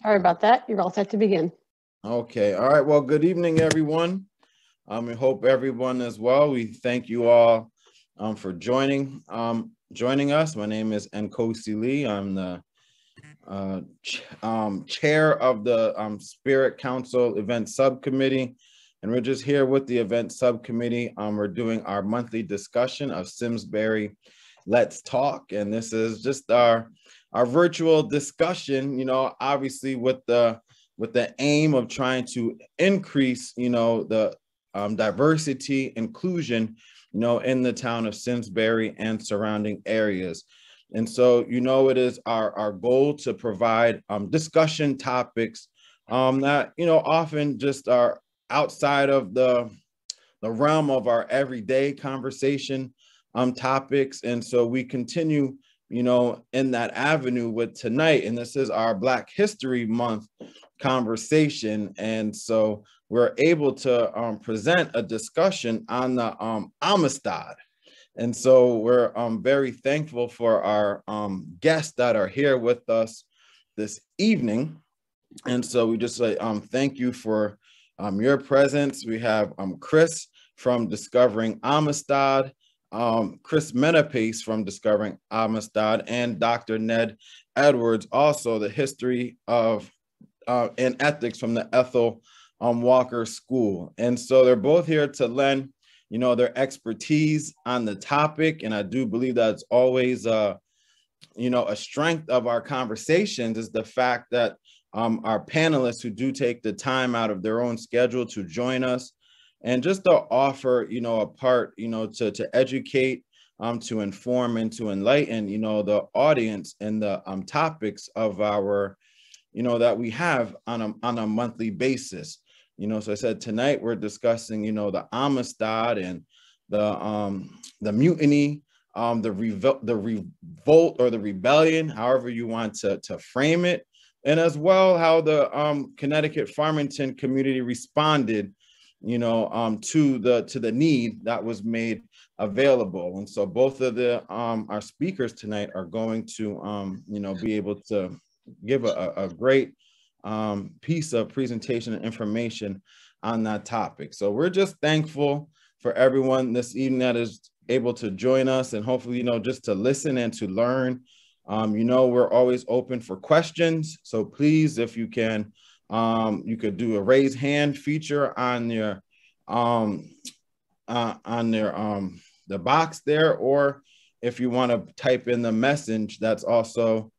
Sorry about that. You're all set to begin. Okay. All right. Well, good evening, everyone. Um, we hope everyone as well. We thank you all um, for joining um, joining us. My name is Nkosi Lee. I'm the uh, ch um, chair of the um, Spirit Council Event Subcommittee. And we're just here with the event subcommittee. Um, we're doing our monthly discussion of Simsbury Let's Talk. And this is just our our virtual discussion, you know, obviously with the with the aim of trying to increase, you know, the um, diversity, inclusion, you know, in the town of Simsbury and surrounding areas. And so, you know, it is our, our goal to provide um, discussion topics um, that, you know, often just are outside of the, the realm of our everyday conversation um, topics. And so we continue you know, in that avenue with tonight. And this is our Black History Month conversation. And so we're able to um, present a discussion on the um, Amistad. And so we're um, very thankful for our um, guests that are here with us this evening. And so we just say um, thank you for um, your presence. We have Chris from Discovering Amistad um, Chris Menapace from Discovering Amistad and Dr. Ned Edwards, also the history of uh, and ethics from the Ethel um, Walker School. And so they're both here to lend, you know, their expertise on the topic. And I do believe that's always, uh, you know, a strength of our conversations is the fact that um, our panelists who do take the time out of their own schedule to join us and just to offer, you know, a part, you know, to, to educate, um, to inform and to enlighten, you know, the audience and the um, topics of our, you know, that we have on a, on a monthly basis. You know, so I said tonight we're discussing, you know, the Amistad and the um, the mutiny, um, the revolt, the revolt or the rebellion, however you want to, to frame it, and as well how the um, Connecticut Farmington community responded you know, um, to the to the need that was made available. And so both of the um, our speakers tonight are going to, um, you know, be able to give a, a great um, piece of presentation and information on that topic. So we're just thankful for everyone this evening that is able to join us and hopefully, you know, just to listen and to learn. Um, you know, we're always open for questions. So please, if you can, um, you could do a raise hand feature on your um, uh, on their um, the box there, or if you want to type in the message, that's also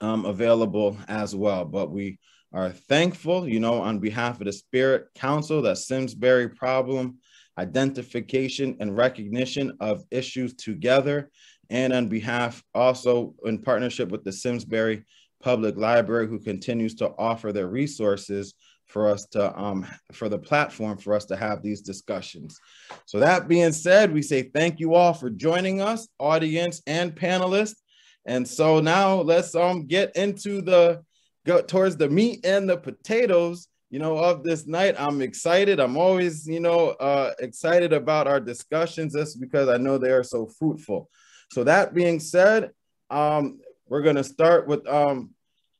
um, available as well. But we are thankful, you know, on behalf of the Spirit Council, that Simsbury problem identification and recognition of issues together, and on behalf also in partnership with the Simsbury Public Library, who continues to offer their resources for us to um, for the platform for us to have these discussions. So that being said, we say thank you all for joining us, audience and panelists. And so now let's um get into the go towards the meat and the potatoes, you know, of this night. I'm excited. I'm always, you know, uh, excited about our discussions. just because I know they are so fruitful. So that being said, um, we're going to start with um,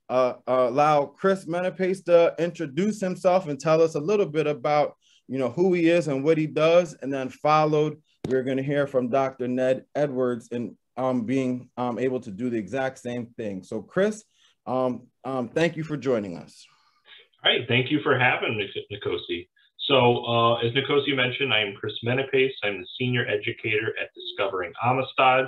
uh, uh, allow Chris Menapace to introduce himself and tell us a little bit about, you know, who he is and what he does. And then followed, we're going to hear from Dr. Ned Edwards and um, being um, able to do the exact same thing. So Chris, um, um, thank you for joining us. All right, thank you for having me, Nkosi. So uh, as Nkosi mentioned, I am Chris Menapace. I'm the senior educator at Discovering Amistad.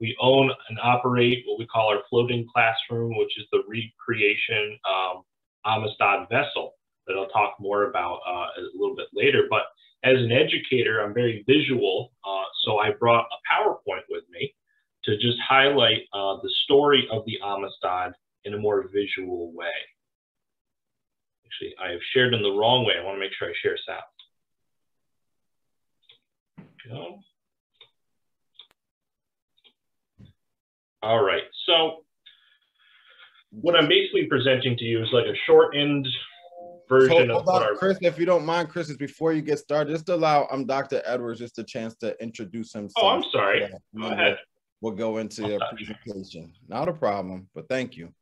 We own and operate what we call our floating classroom, which is the recreation um, Amistad vessel that I'll talk more about uh, a little bit later. But as an educator, I'm very visual, uh, so I brought a PowerPoint with me to just highlight uh, the story of the Amistad in a more visual way. Actually, I have shared in the wrong way. I want to make sure I share sound. Go. All right. So what I'm basically presenting to you is like a shortened version of what our Chris, if you don't mind, Chris, is before you get started, just allow I'm um, Dr. Edwards just a chance to introduce himself. Oh, I'm sorry. Yeah, go ahead. We'll, we'll go into your presentation. Not a problem, but thank you.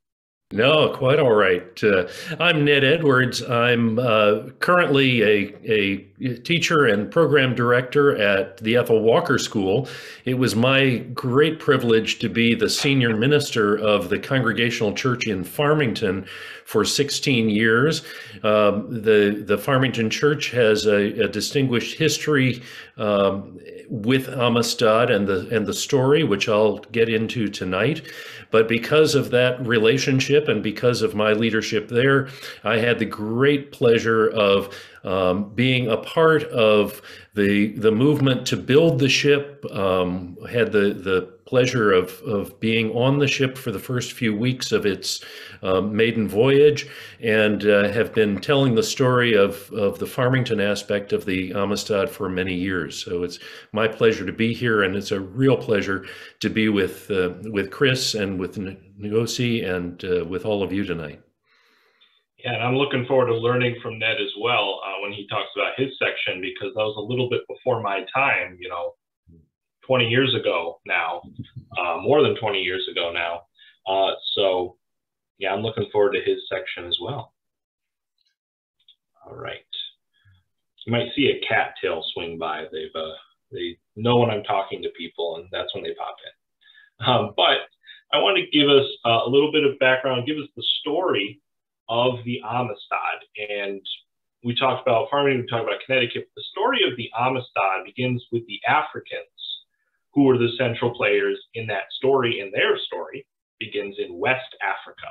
No, quite all right. Uh, I'm Ned Edwards. I'm uh, currently a, a teacher and program director at the Ethel Walker School. It was my great privilege to be the senior minister of the Congregational Church in Farmington for 16 years. Um, the, the Farmington Church has a, a distinguished history um, with Amistad and the, and the story, which I'll get into tonight. But because of that relationship and because of my leadership there, I had the great pleasure of um, being a part of the the movement to build the ship. Um, had the the pleasure of of being on the ship for the first few weeks of its um, maiden voyage, and uh, have been telling the story of of the Farmington aspect of the Amistad for many years. So it's my pleasure to be here, and it's a real pleasure to be with uh, with Chris and with Nkosi and uh, with all of you tonight. Yeah, and I'm looking forward to learning from Ned as well uh, when he talks about his section because that was a little bit before my time, you know, 20 years ago now, uh, more than 20 years ago now. Uh, so, yeah, I'm looking forward to his section as well. All right. You might see a cattail swing by. They've uh, they know when I'm talking to people, and that's when they pop in. Um, but I want to give us uh, a little bit of background, give us the story of the Amistad. And we talked about farming, we talked about Connecticut. The story of the Amistad begins with the Africans, who were the central players in that story, and their story begins in West Africa,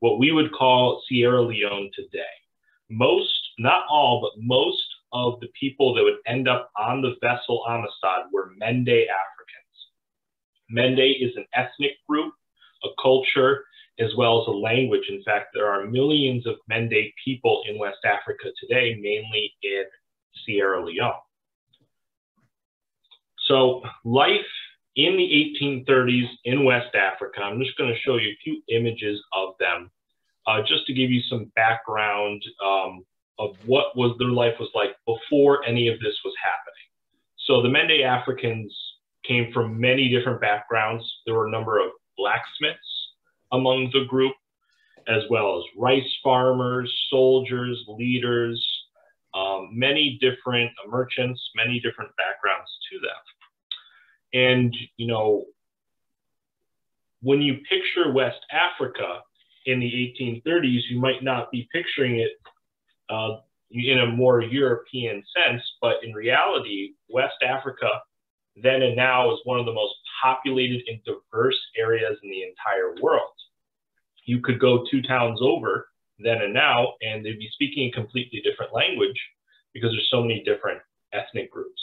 what we would call Sierra Leone today. Most, not all, but most of the people that would end up on the vessel Amistad were Mende Africans. Mende is an ethnic group, a culture, as well as a language. In fact, there are millions of Mende people in West Africa today, mainly in Sierra Leone. So life in the 1830s in West Africa, I'm just going to show you a few images of them, uh, just to give you some background um, of what was their life was like before any of this was happening. So the Mende Africans came from many different backgrounds. There were a number of blacksmiths, among the group, as well as rice farmers, soldiers, leaders, um, many different merchants, many different backgrounds to them. And, you know, when you picture West Africa in the 1830s, you might not be picturing it uh, in a more European sense, but in reality, West Africa then and now is one of the most populated and diverse areas in the entire world you could go two towns over then and now, and they'd be speaking a completely different language because there's so many different ethnic groups.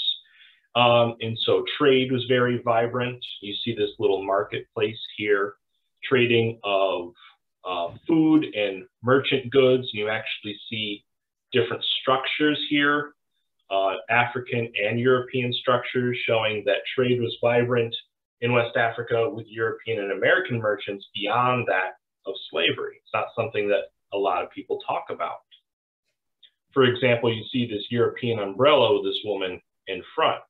Um, and so trade was very vibrant. You see this little marketplace here, trading of uh, food and merchant goods. You actually see different structures here, uh, African and European structures showing that trade was vibrant in West Africa with European and American merchants beyond that of slavery. It's not something that a lot of people talk about. For example, you see this European umbrella with this woman in front.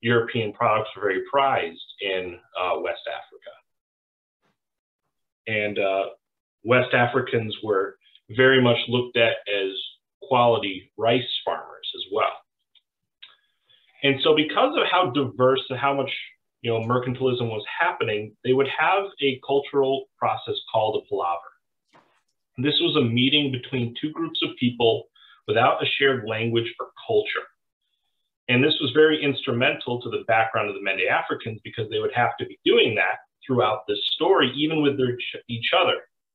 European products are very prized in uh, West Africa. And uh, West Africans were very much looked at as quality rice farmers as well. And so because of how diverse and how much you know, mercantilism was happening, they would have a cultural process called a palaver. This was a meeting between two groups of people without a shared language or culture. And this was very instrumental to the background of the Mende Africans because they would have to be doing that throughout this story, even with their, each other.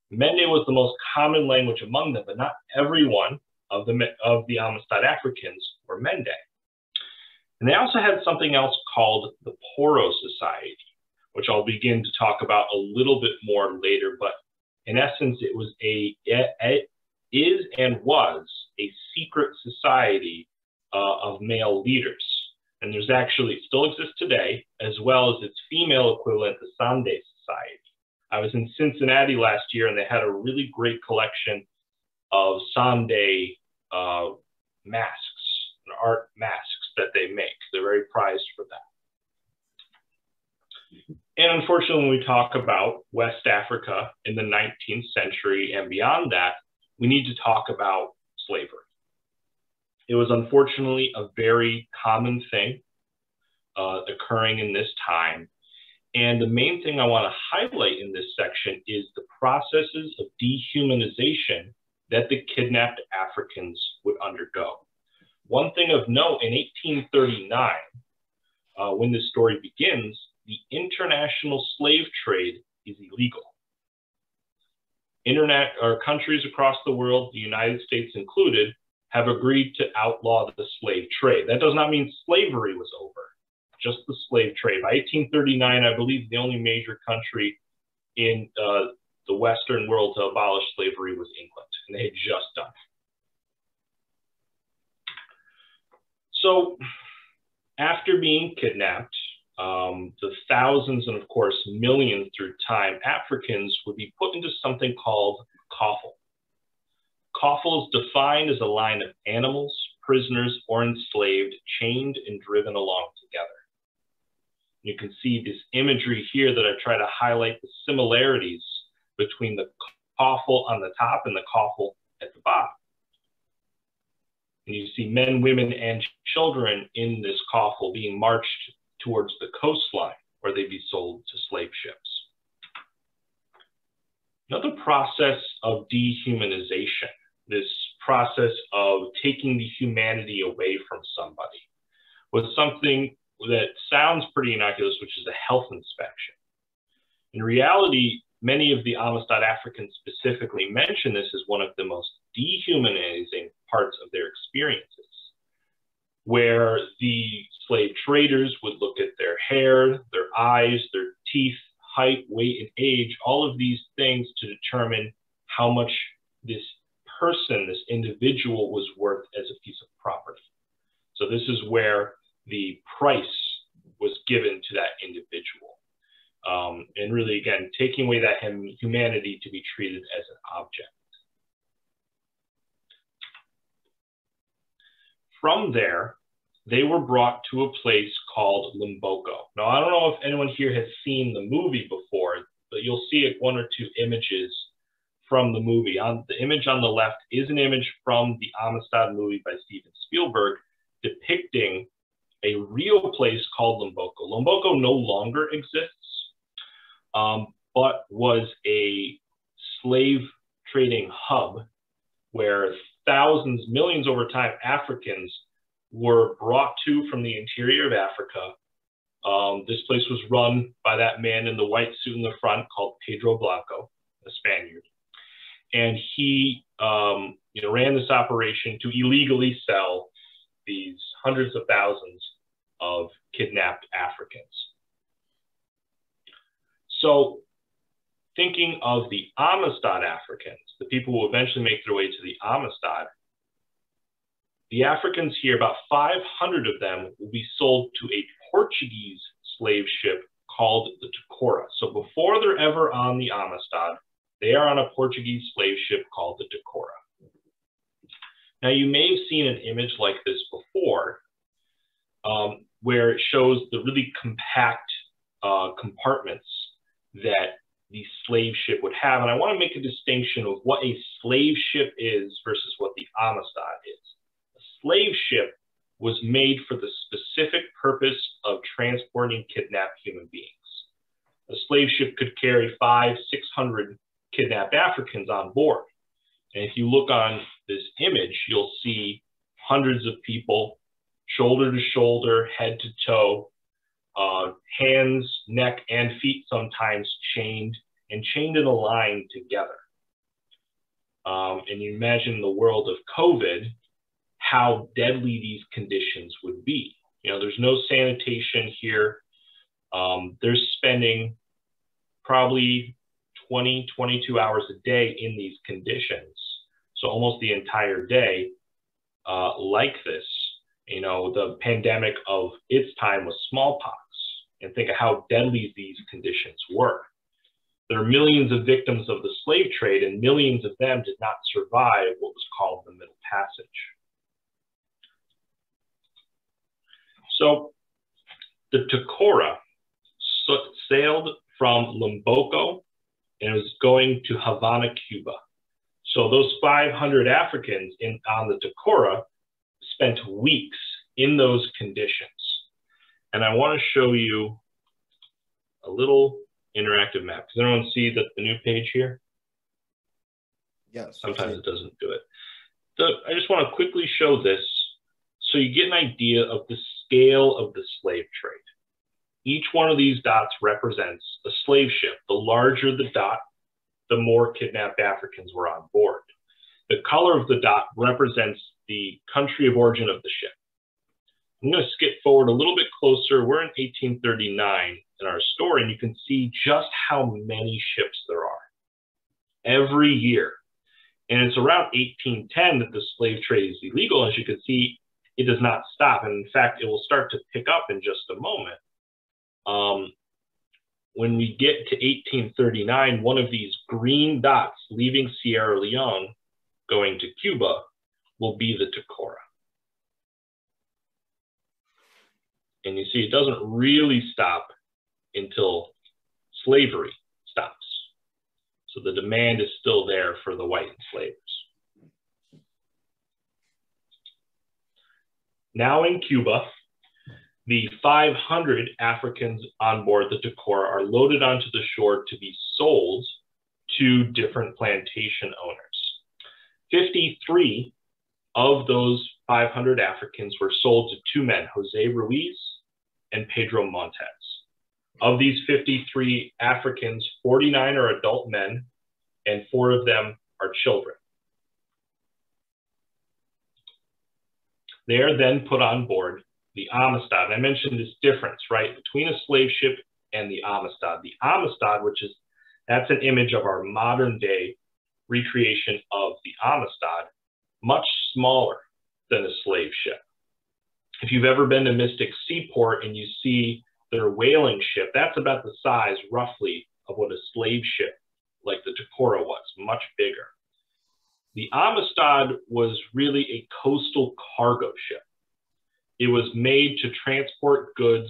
Mende was the most common language among them, but not everyone of the, of the Amistad Africans were Mende. And they also had something else called the Poro Society, which I'll begin to talk about a little bit more later. But in essence, it was a, it is and was a secret society uh, of male leaders. And there's actually, still exists today, as well as its female equivalent, the Sande Society. I was in Cincinnati last year and they had a really great collection of Sande uh, masks, art masks that they make. They're very prized for that. And unfortunately, when we talk about West Africa in the 19th century and beyond that, we need to talk about slavery. It was unfortunately a very common thing uh, occurring in this time. And the main thing I want to highlight in this section is the processes of dehumanization that the kidnapped Africans would undergo. One thing of note in 1839, uh, when this story begins, the international slave trade is illegal. Internet or countries across the world, the United States included, have agreed to outlaw the slave trade. That does not mean slavery was over, just the slave trade. By 1839, I believe the only major country in uh, the Western world to abolish slavery was England, and they had just done it. So, after being kidnapped, um, the thousands and, of course, millions through time Africans would be put into something called coffle. Coffle is defined as a line of animals, prisoners, or enslaved chained and driven along together. You can see this imagery here that I try to highlight the similarities between the coffle on the top and the coffle at the bottom. And you see men, women, and children in this coffle being marched towards the coastline where they'd be sold to slave ships. Another process of dehumanization, this process of taking the humanity away from somebody, was something that sounds pretty innocuous, which is a health inspection. In reality, many of the Amistad Africans specifically mention this as one of the most dehumanizing parts of their experiences, where the slave traders would look at their hair, their eyes, their teeth, height, weight, and age, all of these things to determine how much this person, this individual was worth as a piece of property. So this is where the price was given to that individual. Um, and really, again, taking away that humanity to be treated as an object. From there, they were brought to a place called Lomboko. Now, I don't know if anyone here has seen the movie before, but you'll see one or two images from the movie. On the image on the left is an image from the Amistad movie by Steven Spielberg depicting a real place called Lomboko. Lomboko no longer exists, um, but was a slave trading hub where thousands, millions over time, Africans were brought to from the interior of Africa. Um, this place was run by that man in the white suit in the front called Pedro Blanco, a Spaniard. And he um, you know, ran this operation to illegally sell these hundreds of thousands of kidnapped Africans. So thinking of the Amistad Africans, the people will eventually make their way to the Amistad, the Africans here, about 500 of them, will be sold to a Portuguese slave ship called the Tecora. So before they're ever on the Amistad, they are on a Portuguese slave ship called the Tecora. Now, you may have seen an image like this before, um, where it shows the really compact uh, compartments that the slave ship would have. And I want to make a distinction of what a slave ship is versus what the Amistad is A slave ship was made for the specific purpose of transporting kidnapped human beings. A slave ship could carry five, 600 kidnapped Africans on board. And if you look on this image, you'll see hundreds of people, shoulder to shoulder, head to toe, uh, hands, neck, and feet sometimes chained, and chained in a line together. Um, and you imagine the world of COVID, how deadly these conditions would be. You know, there's no sanitation here. Um, they're spending probably 20, 22 hours a day in these conditions. So almost the entire day uh, like this. You know, the pandemic of its time was smallpox. And think of how deadly these conditions were. There are millions of victims of the slave trade, and millions of them did not survive what was called the Middle Passage. So the Tacora sailed from Lomboko and was going to Havana, Cuba. So those 500 Africans in, on the Tecora spent weeks in those conditions. And I want to show you a little interactive map. Does anyone see the, the new page here? Yes. Sometimes it doesn't do it. So I just want to quickly show this so you get an idea of the scale of the slave trade. Each one of these dots represents a slave ship. The larger the dot, the more kidnapped Africans were on board. The color of the dot represents the country of origin of the ship. I'm going to skip forward a little bit closer. We're in 1839 in our story, and you can see just how many ships there are every year. And it's around 1810 that the slave trade is illegal. As you can see, it does not stop. And in fact, it will start to pick up in just a moment. Um, when we get to 1839, one of these green dots leaving Sierra Leone going to Cuba will be the Tecora. And you see, it doesn't really stop until slavery stops. So the demand is still there for the white enslavers. Now in Cuba, the 500 Africans on board the Tecora are loaded onto the shore to be sold to different plantation owners. 53 of those 500 Africans were sold to two men, Jose Ruiz and Pedro Montes. Of these 53 Africans, 49 are adult men and four of them are children. They are then put on board the Amistad. And I mentioned this difference, right, between a slave ship and the Amistad. The Amistad, which is, that's an image of our modern day recreation of the Amistad, much smaller than a slave ship. If you've ever been to Mystic Seaport and you see their whaling ship, that's about the size roughly of what a slave ship like the Tecora was, much bigger. The Amistad was really a coastal cargo ship. It was made to transport goods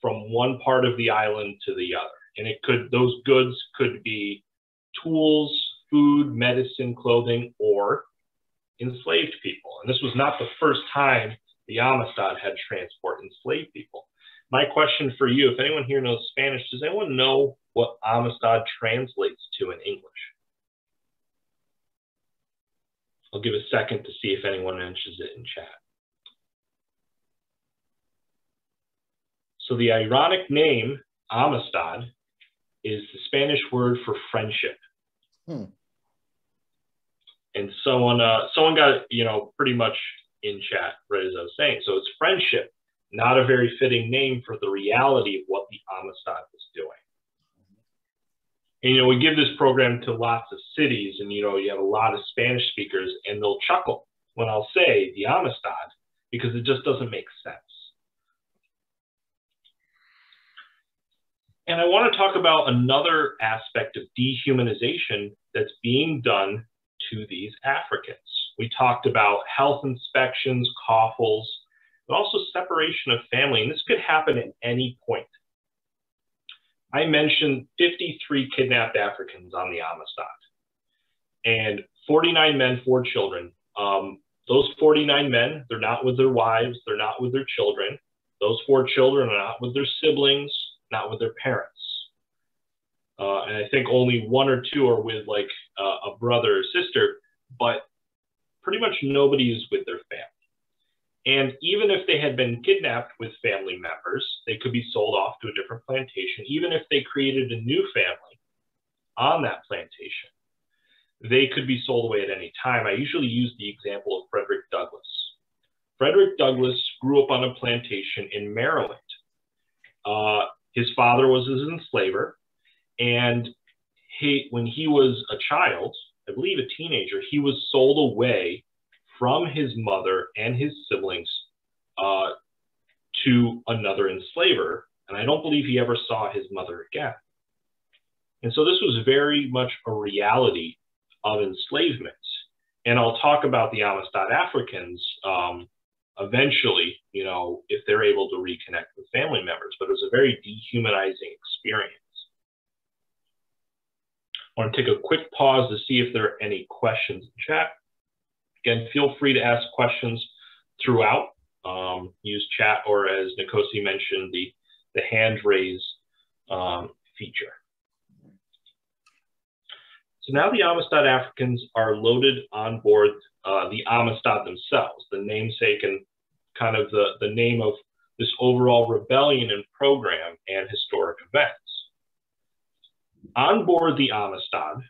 from one part of the island to the other. And it could, those goods could be tools, food, medicine, clothing, or enslaved people. And this was not the first time the Amistad had transport enslaved people. My question for you, if anyone here knows Spanish, does anyone know what Amistad translates to in English? I'll give a second to see if anyone mentions it in chat. So the ironic name Amistad is the Spanish word for friendship. Hmm. And someone, uh, someone got you know pretty much in chat right as I was saying. So it's friendship, not a very fitting name for the reality of what the Amistad was doing. And, you know, we give this program to lots of cities, and you know, you have a lot of Spanish speakers, and they'll chuckle when I'll say the Amistad because it just doesn't make sense. And I want to talk about another aspect of dehumanization that's being done to these Africans. We talked about health inspections, coffles, but also separation of family. And this could happen at any point. I mentioned 53 kidnapped Africans on the Amistad and 49 men, four children. Um, those 49 men, they're not with their wives, they're not with their children. Those four children are not with their siblings, not with their parents. Uh, and I think only one or two are with like uh, a brother or sister, but pretty much nobody is with their family. And even if they had been kidnapped with family members, they could be sold off to a different plantation. Even if they created a new family on that plantation, they could be sold away at any time. I usually use the example of Frederick Douglass. Frederick Douglass grew up on a plantation in Maryland. Uh, his father was his enslaver, and he, when he was a child, I believe a teenager, he was sold away from his mother and his siblings uh, to another enslaver. And I don't believe he ever saw his mother again. And so this was very much a reality of enslavement. And I'll talk about the Amistad Africans um, eventually, you know, if they're able to reconnect with family members. But it was a very dehumanizing experience. I want to take a quick pause to see if there are any questions in chat. Again, feel free to ask questions throughout. Um, use chat or as Nkosi mentioned, the, the hand raise um, feature. So now the Amistad Africans are loaded on board uh, the Amistad themselves, the namesake and kind of the, the name of this overall rebellion and program and historic events. On board the Amistad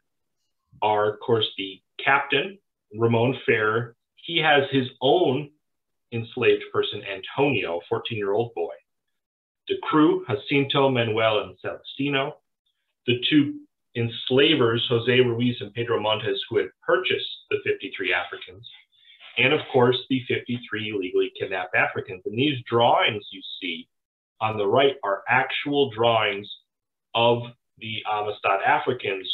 are, of course, the captain, Ramon Ferrer. He has his own enslaved person, Antonio, 14 year old boy. The crew, Jacinto, Manuel, and Celestino. The two enslavers, Jose Ruiz and Pedro Montes, who had purchased the 53 Africans, and of course, the 53 illegally kidnapped Africans. And these drawings you see on the right are actual drawings of the Amistad Africans.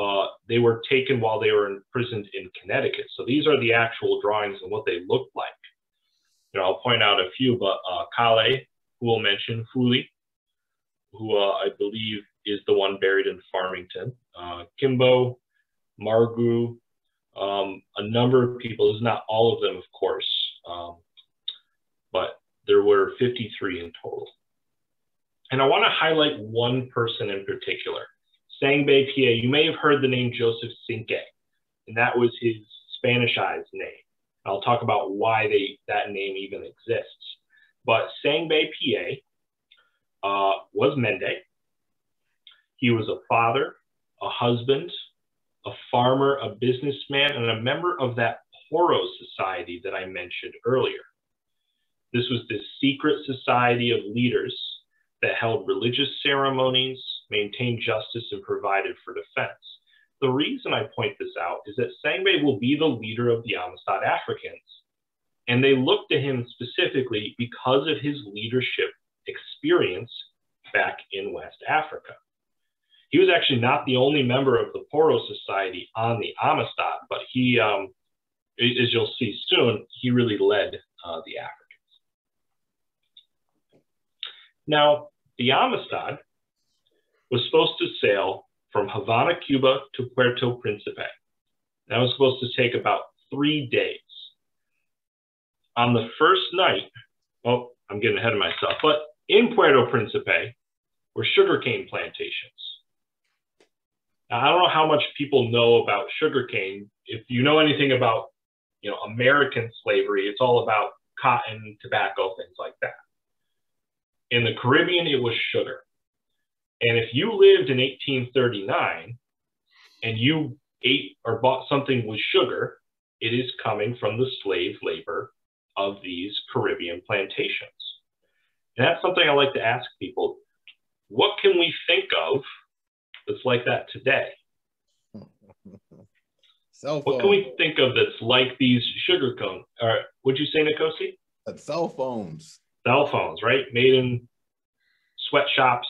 Uh, they were taken while they were imprisoned in Connecticut. So these are the actual drawings and what they look like. You know, I'll point out a few, but uh, Kale, who will mention, Fuli, who uh, I believe is the one buried in Farmington. Uh, Kimbo, Margu, um, a number of people, is not all of them, of course, um, but there were 53 in total. And I want to highlight one person in particular, Sangbe Pieh. You may have heard the name Joseph Cinque, and that was his Spanishized name. I'll talk about why they, that name even exists. But Sangbe Pieh uh, was Mende, he was a father, a husband, a farmer, a businessman, and a member of that Poro society that I mentioned earlier. This was this secret society of leaders that held religious ceremonies, maintained justice, and provided for defense. The reason I point this out is that Sangbe will be the leader of the Amistad Africans, and they look to him specifically because of his leadership experience back in West Africa. He was actually not the only member of the Poro Society on the Amistad, but he, um, as you'll see soon, he really led uh, the Africans. Now, the Amistad was supposed to sail from Havana, Cuba to Puerto Principe. That was supposed to take about three days. On the first night, oh, I'm getting ahead of myself, but in Puerto Principe were sugarcane plantations. Now, I don't know how much people know about sugarcane. If you know anything about, you know, American slavery, it's all about cotton, tobacco, things like that. In the Caribbean, it was sugar. And if you lived in 1839 and you ate or bought something with sugar, it is coming from the slave labor of these Caribbean plantations. And that's something I like to ask people. What can we think of that's like that today? Cell What can we think of that's like these sugar cone? Or would you say, Nkosi? Cell phones. Cell phones, right? Made in sweatshops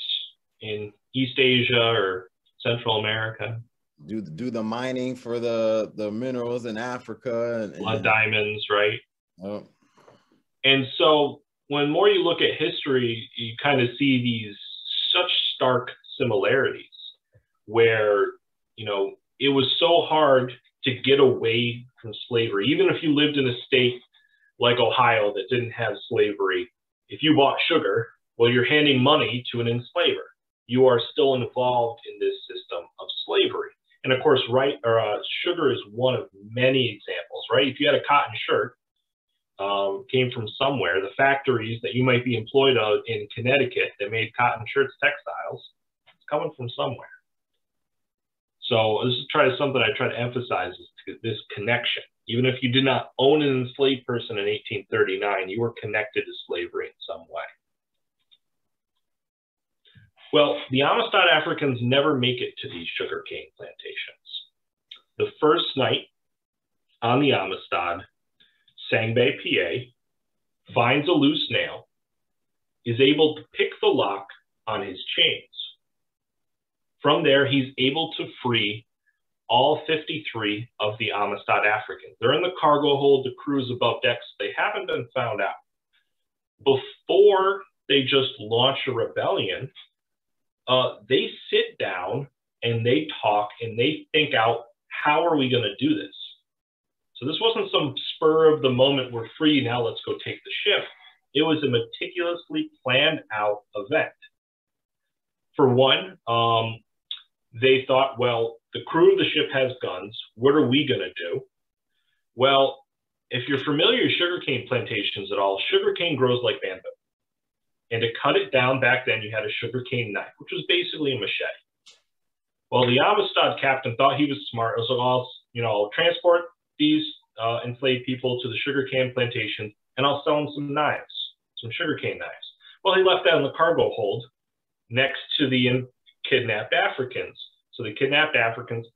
in East Asia or Central America. Do do the mining for the the minerals in Africa and, Blood and diamonds, right? oh, And so when more you look at history, you kind of see these such stark similarities where, you know, it was so hard to get away from slavery. Even if you lived in a state like Ohio that didn't have slavery, if you bought sugar, well, you're handing money to an enslaver. You are still involved in this system of slavery. And of course, right, or, uh, sugar is one of many examples, right? If you had a cotton shirt, um, came from somewhere, the factories that you might be employed of in Connecticut that made cotton shirts, textiles, it's coming from somewhere. So this is try something I try to emphasize is this connection. Even if you did not own an enslaved person in 1839, you were connected to slavery in some way. Well, the Amistad Africans never make it to these sugarcane plantations. The first night on the Amistad, Sangbe Pieh finds a loose nail, is able to pick the lock on his chains. From there, he's able to free all 53 of the Amistad Africans. They're in the cargo hold, the crew's above decks. They haven't been found out. Before they just launch a rebellion, uh, they sit down and they talk and they think out how are we going to do this? So this wasn't some spur of the moment, we're free, now let's go take the ship. It was a meticulously planned out event. For one, um, they thought, well, the crew of the ship has guns. What are we going to do? Well, if you're familiar with sugarcane plantations at all, sugarcane grows like bamboo. And to cut it down back then, you had a sugarcane knife, which was basically a machete. Well, the Amistad captain thought he was smart. Like, I'll, you know, I'll transport these uh, enslaved people to the sugarcane plantation and I'll sell them some knives, some sugarcane knives. Well, he left that in the cargo hold next to the kidnapped Africans. So the kidnapped Africans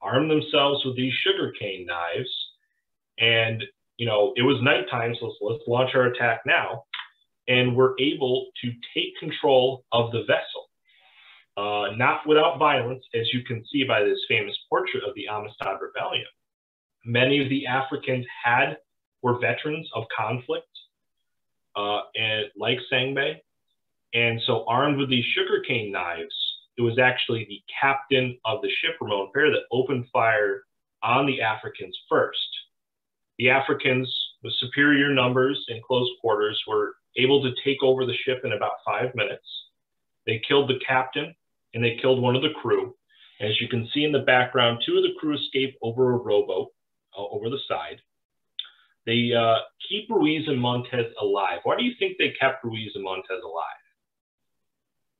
armed themselves with these sugarcane knives. And, you know, it was nighttime, so let's, let's launch our attack now. And we're able to take control of the vessel. Uh, not without violence, as you can see by this famous portrait of the Amistad Rebellion. Many of the Africans had were veterans of conflict, uh, and like Sangbe, and so armed with these sugarcane knives, it was actually the captain of the ship, Ramon Ferrer, that opened fire on the Africans first. The Africans, with superior numbers in close quarters, were able to take over the ship in about five minutes. They killed the captain and they killed one of the crew. As you can see in the background, two of the crew escaped over a rowboat uh, over the side. They uh, keep Ruiz and Montes alive. Why do you think they kept Ruiz and Montes alive?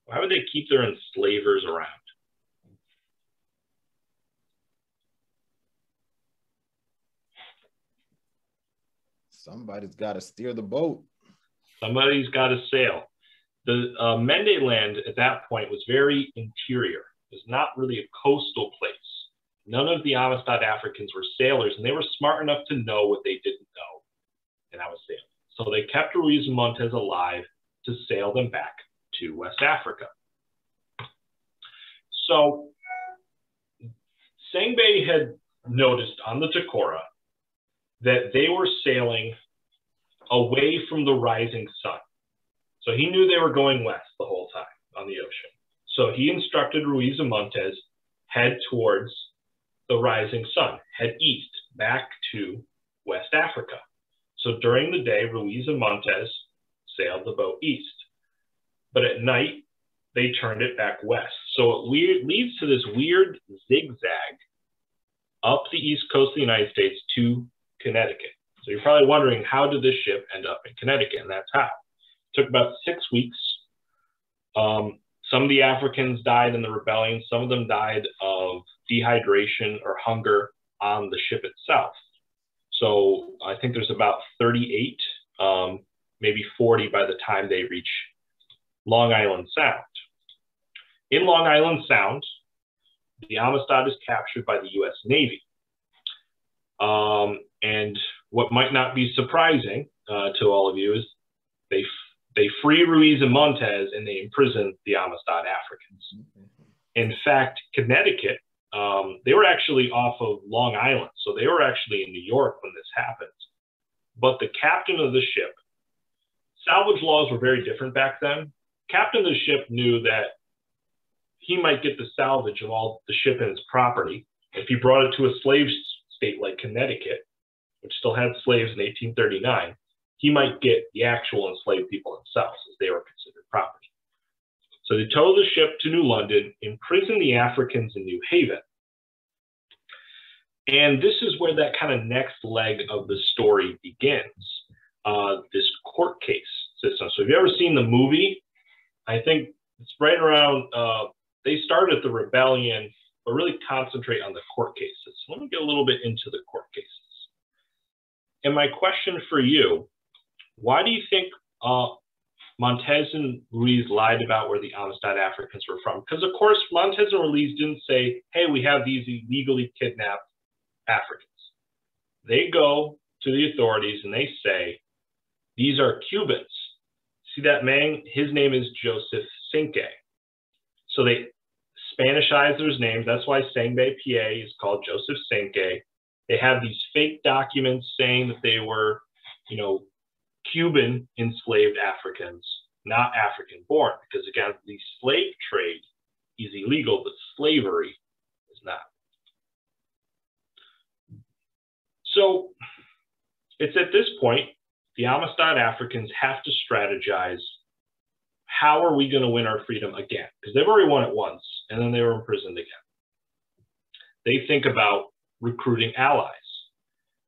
Why would they keep their enslavers around? Somebody's got to steer the boat. Somebody's got to sail. The uh, Mende land at that point was very interior. It was not really a coastal place. None of the Amistad Africans were sailors, and they were smart enough to know what they didn't know, and that was sailing. So they kept Ruiz and Montes alive to sail them back to West Africa. So Sangbe had noticed on the Tecora that they were sailing away from the rising sun. So he knew they were going west the whole time on the ocean. So he instructed Ruiz and Montes head towards the rising sun, head east back to West Africa. So during the day, Ruiz and Montes sailed the boat east. But at night, they turned it back west. So it leads to this weird zigzag up the east coast of the United States to Connecticut. So you're probably wondering, how did this ship end up in Connecticut? And that's how. It took about six weeks. Um, some of the Africans died in the rebellion. Some of them died of dehydration or hunger on the ship itself. So I think there's about 38, um, maybe 40 by the time they reach Long Island Sound. In Long Island Sound, the Amistad is captured by the US Navy. Um, and what might not be surprising uh, to all of you is they, they free Ruiz and Montes and they imprison the Amistad Africans. In fact, Connecticut, um, they were actually off of Long Island. So they were actually in New York when this happened. But the captain of the ship, salvage laws were very different back then captain of the ship knew that he might get the salvage of all the ship and its property. If he brought it to a slave state like Connecticut, which still had slaves in 1839, he might get the actual enslaved people themselves as they were considered property. So they towed the ship to New London, imprisoned the Africans in New Haven. And this is where that kind of next leg of the story begins, uh, this court case system. So have you ever seen the movie I think it's right around, uh, they started the rebellion, but really concentrate on the court cases. Let me get a little bit into the court cases. And my question for you, why do you think uh, Montes and Ruiz lied about where the Amistad Africans were from? Because of course, Montes and Ruiz didn't say, hey, we have these illegally kidnapped Africans. They go to the authorities and they say, these are Cubans See that man? His name is Joseph Cinque. So they Spanishizers names. That's why Sangbe Pieh is called Joseph Cinque. They have these fake documents saying that they were, you know, Cuban enslaved Africans, not African born, because again, the slave trade is illegal, but slavery is not. So it's at this point, the Amistad Africans have to strategize how are we going to win our freedom again? Because they've already won it once and then they were imprisoned again. They think about recruiting allies,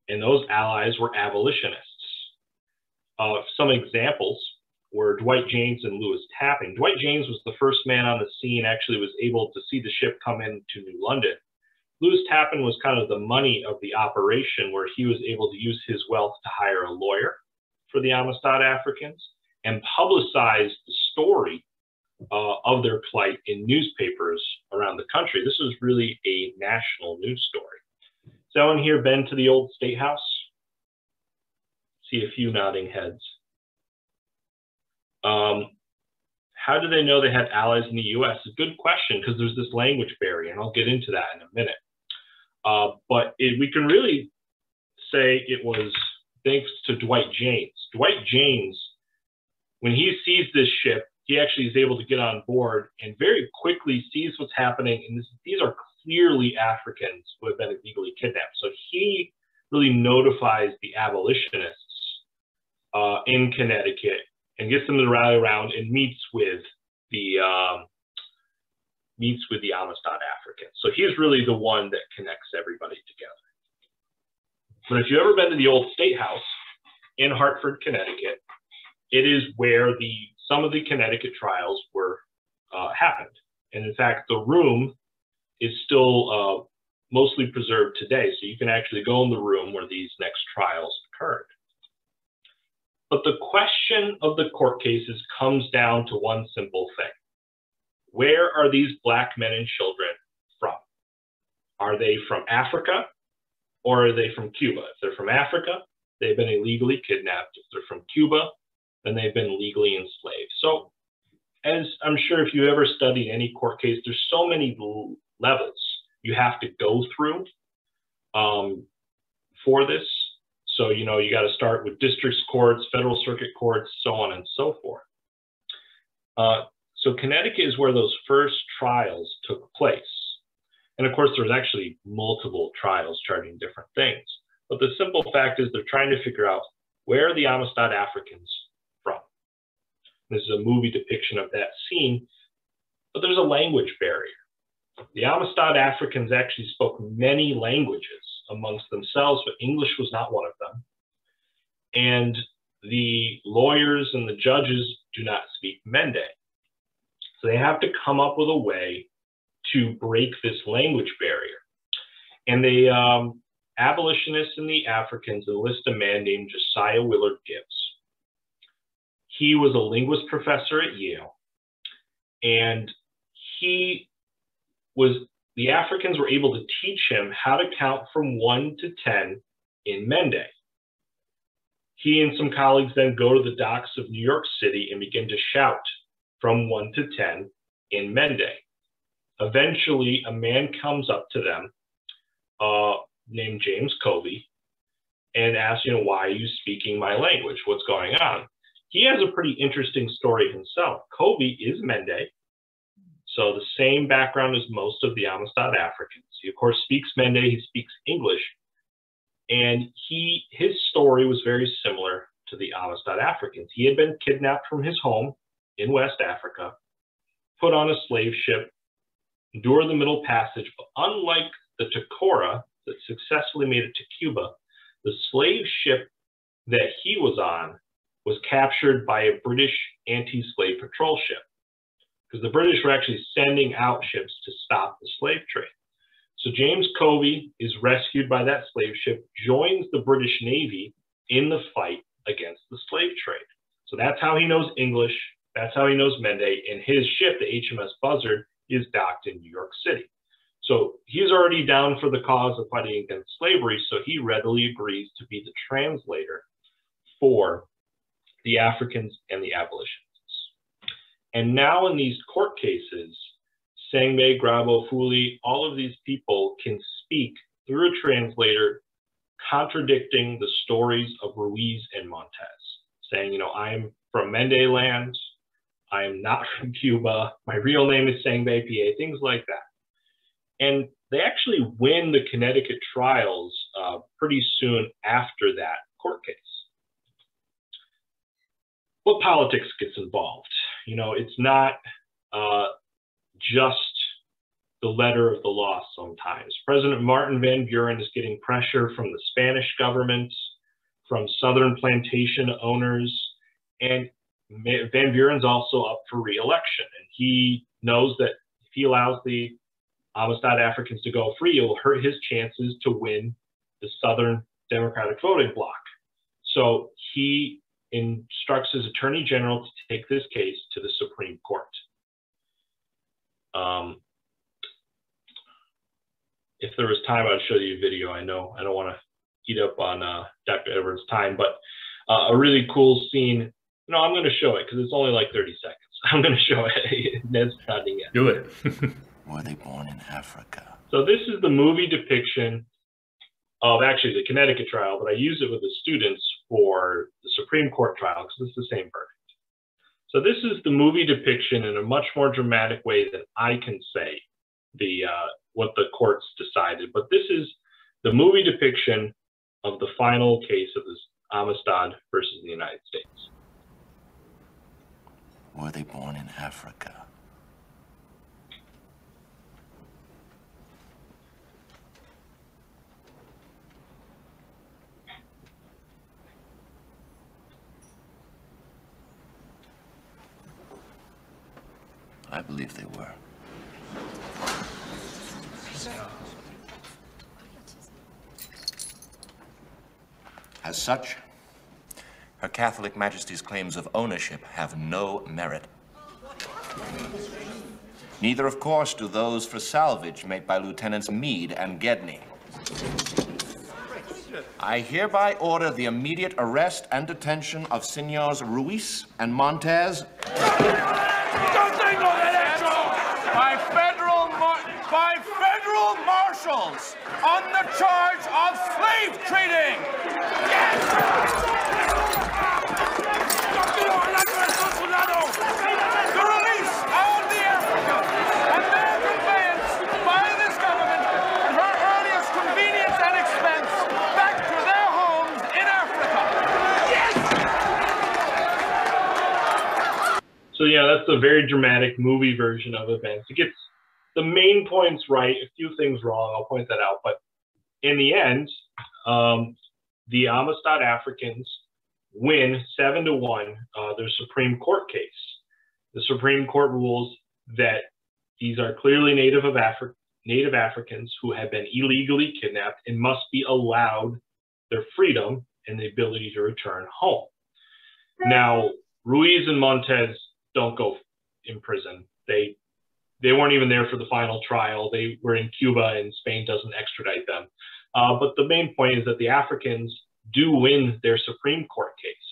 and those allies were abolitionists. Uh, some examples were Dwight Janes and Lewis Tappan. Dwight Janes was the first man on the scene, actually was able to see the ship come into New London. Lewis Tappan was kind of the money of the operation where he was able to use his wealth to hire a lawyer for the Amistad Africans and publicized the story uh, of their plight in newspapers around the country. This was really a national news story. Has anyone here been to the old State House? See a few nodding heads. Um, how do they know they had allies in the U.S.? A good question because there's this language barrier, and I'll get into that in a minute. Uh, but it, we can really say it was thanks to Dwight James. Dwight Janes, when he sees this ship, he actually is able to get on board and very quickly sees what's happening. And this, these are clearly Africans who have been illegally kidnapped. So he really notifies the abolitionists uh, in Connecticut and gets them to rally around and meets with the um, meets with the Amistad Africans. So he's really the one that connects everybody together. But if you've ever been to the old State House in Hartford, Connecticut, it is where the some of the Connecticut trials were uh, happened. And in fact, the room is still uh, mostly preserved today. So you can actually go in the room where these next trials occurred. But the question of the court cases comes down to one simple thing. Where are these black men and children from? Are they from Africa or are they from Cuba? If they're from Africa, they've been illegally kidnapped. If they're from Cuba, then they've been legally enslaved. So, as I'm sure if you ever studied any court case, there's so many levels you have to go through um, for this. So, you know, you got to start with district courts, federal circuit courts, so on and so forth. Uh, so, Connecticut is where those first trials took place. And of course, there's actually multiple trials charging different things. But the simple fact is they're trying to figure out where are the Amistad Africans from? this is a movie depiction of that scene, but there's a language barrier. The Amistad Africans actually spoke many languages amongst themselves, but English was not one of them. And the lawyers and the judges do not speak Mende. So they have to come up with a way to break this language barrier. And the um, abolitionists and the Africans enlist a man named Josiah Willard Gibbs. He was a linguist professor at Yale, and he was the Africans were able to teach him how to count from one to 10 in Mende. He and some colleagues then go to the docks of New York City and begin to shout from one to 10 in Mende. Eventually, a man comes up to them uh, named James Covey and asks, you know, why are you speaking my language? What's going on? He has a pretty interesting story himself. Covey is Mende, so the same background as most of the Amistad Africans. He, of course, speaks Mende, he speaks English, and he his story was very similar to the Amistad Africans. He had been kidnapped from his home in West Africa, put on a slave ship, endured the Middle Passage, but unlike the Tecora that successfully made it to Cuba, the slave ship that he was on was captured by a British anti-slave patrol ship because the British were actually sending out ships to stop the slave trade. So James Covey is rescued by that slave ship, joins the British Navy in the fight against the slave trade. So that's how he knows English. That's how he knows Mende. And his ship, the HMS Buzzard, is docked in New York City. So he's already down for the cause of fighting against slavery. So he readily agrees to be the translator for the Africans, and the abolitionists. And now in these court cases, Sangbe, Grabo, Fuli, all of these people can speak through a translator contradicting the stories of Ruiz and Montes, saying, you know, I'm from Mende lands, I am not from Cuba, my real name is Sangbe Pieh, things like that. And they actually win the Connecticut trials uh, pretty soon after that court case. But politics gets involved? You know, it's not uh, just the letter of the law sometimes. President Martin Van Buren is getting pressure from the Spanish government, from Southern plantation owners, and Van Buren's also up for reelection. And he knows that if he allows the Amistad Africans to go free, it will hurt his chances to win the Southern Democratic voting bloc. So he instructs his attorney general to take this case to the Supreme Court. Um, if there was time, I'd show you a video. I know I don't want to eat up on uh, Dr. Edwards' time, but uh, a really cool scene. No, I'm going to show it because it's only like 30 seconds. I'm going to show it. Ned's nodding it. Do it. Were they born in Africa? So this is the movie depiction of actually the Connecticut trial, but I use it with the students for the Supreme Court trial because it's the same verdict. So this is the movie depiction in a much more dramatic way than I can say the uh, what the courts decided. But this is the movie depiction of the final case of this Amistad versus the United States. Were they born in Africa? I believe they were. As such, Her Catholic Majesty's claims of ownership have no merit. Neither, of course, do those for salvage made by Lieutenants Meade and Gedney. I hereby order the immediate arrest and detention of Senors Ruiz and Montes by federal by federal marshals on the charge of slave trading. The release of the Africa and their conveyance by this government at her earliest convenience and expense back to their homes in Africa. Yeah, that's a very dramatic movie version of events. It gets the main points right, a few things wrong. I'll point that out. But in the end, um, the Amistad Africans win seven to one uh, their Supreme Court case. The Supreme Court rules that these are clearly native of Afri- Native Africans who have been illegally kidnapped and must be allowed their freedom and the ability to return home. Now, Ruiz and Montes don't go in prison. They they weren't even there for the final trial. They were in Cuba, and Spain doesn't extradite them. Uh, but the main point is that the Africans do win their Supreme Court case,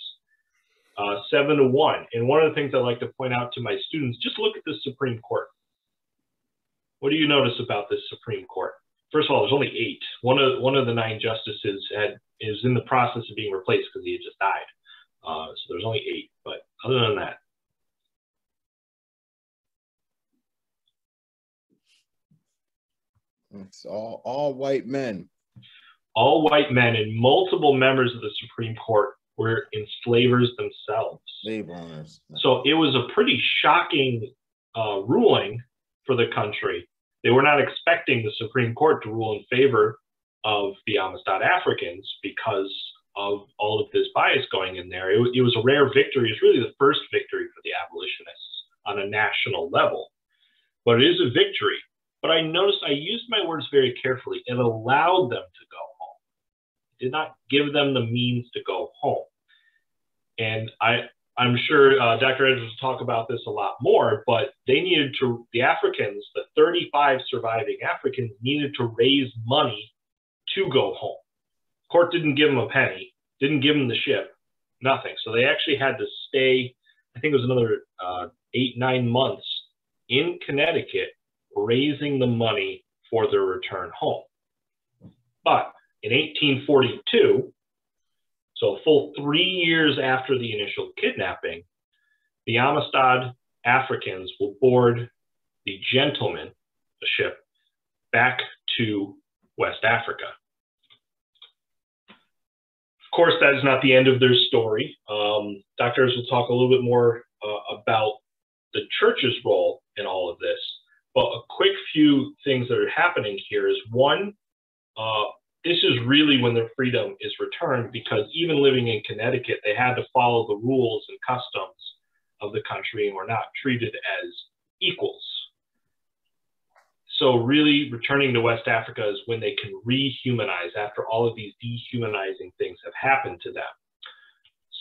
uh, seven to one. And one of the things I like to point out to my students: just look at the Supreme Court. What do you notice about this Supreme Court? First of all, there's only eight. One of one of the nine justices had is in the process of being replaced because he had just died. Uh, so there's only eight. But other than that, It's all all white men. all white men and multiple members of the Supreme Court were enslavers themselves. Slave owners. So it was a pretty shocking uh, ruling for the country. They were not expecting the Supreme Court to rule in favor of the Amistad Africans because of all of this bias going in there. It, it was a rare victory. It's really the first victory for the abolitionists on a national level. But it is a victory. But I noticed I used my words very carefully. It allowed them to go home. It did not give them the means to go home. And I, I'm sure uh, Dr. Edwards will talk about this a lot more, but they needed to, the Africans, the 35 surviving Africans needed to raise money to go home. Court didn't give them a penny, didn't give them the ship, nothing. So they actually had to stay, I think it was another uh, eight, nine months in Connecticut raising the money for their return home. But in 1842, so full three years after the initial kidnapping, the Amistad Africans will board the Gentleman, the ship, back to West Africa. Of course, that is not the end of their story. Um, doctors will talk a little bit more uh, about the church's role in all of this. But a quick few things that are happening here is one, uh, this is really when their freedom is returned because even living in Connecticut, they had to follow the rules and customs of the country and were not treated as equals. So really returning to West Africa is when they can rehumanize after all of these dehumanizing things have happened to them.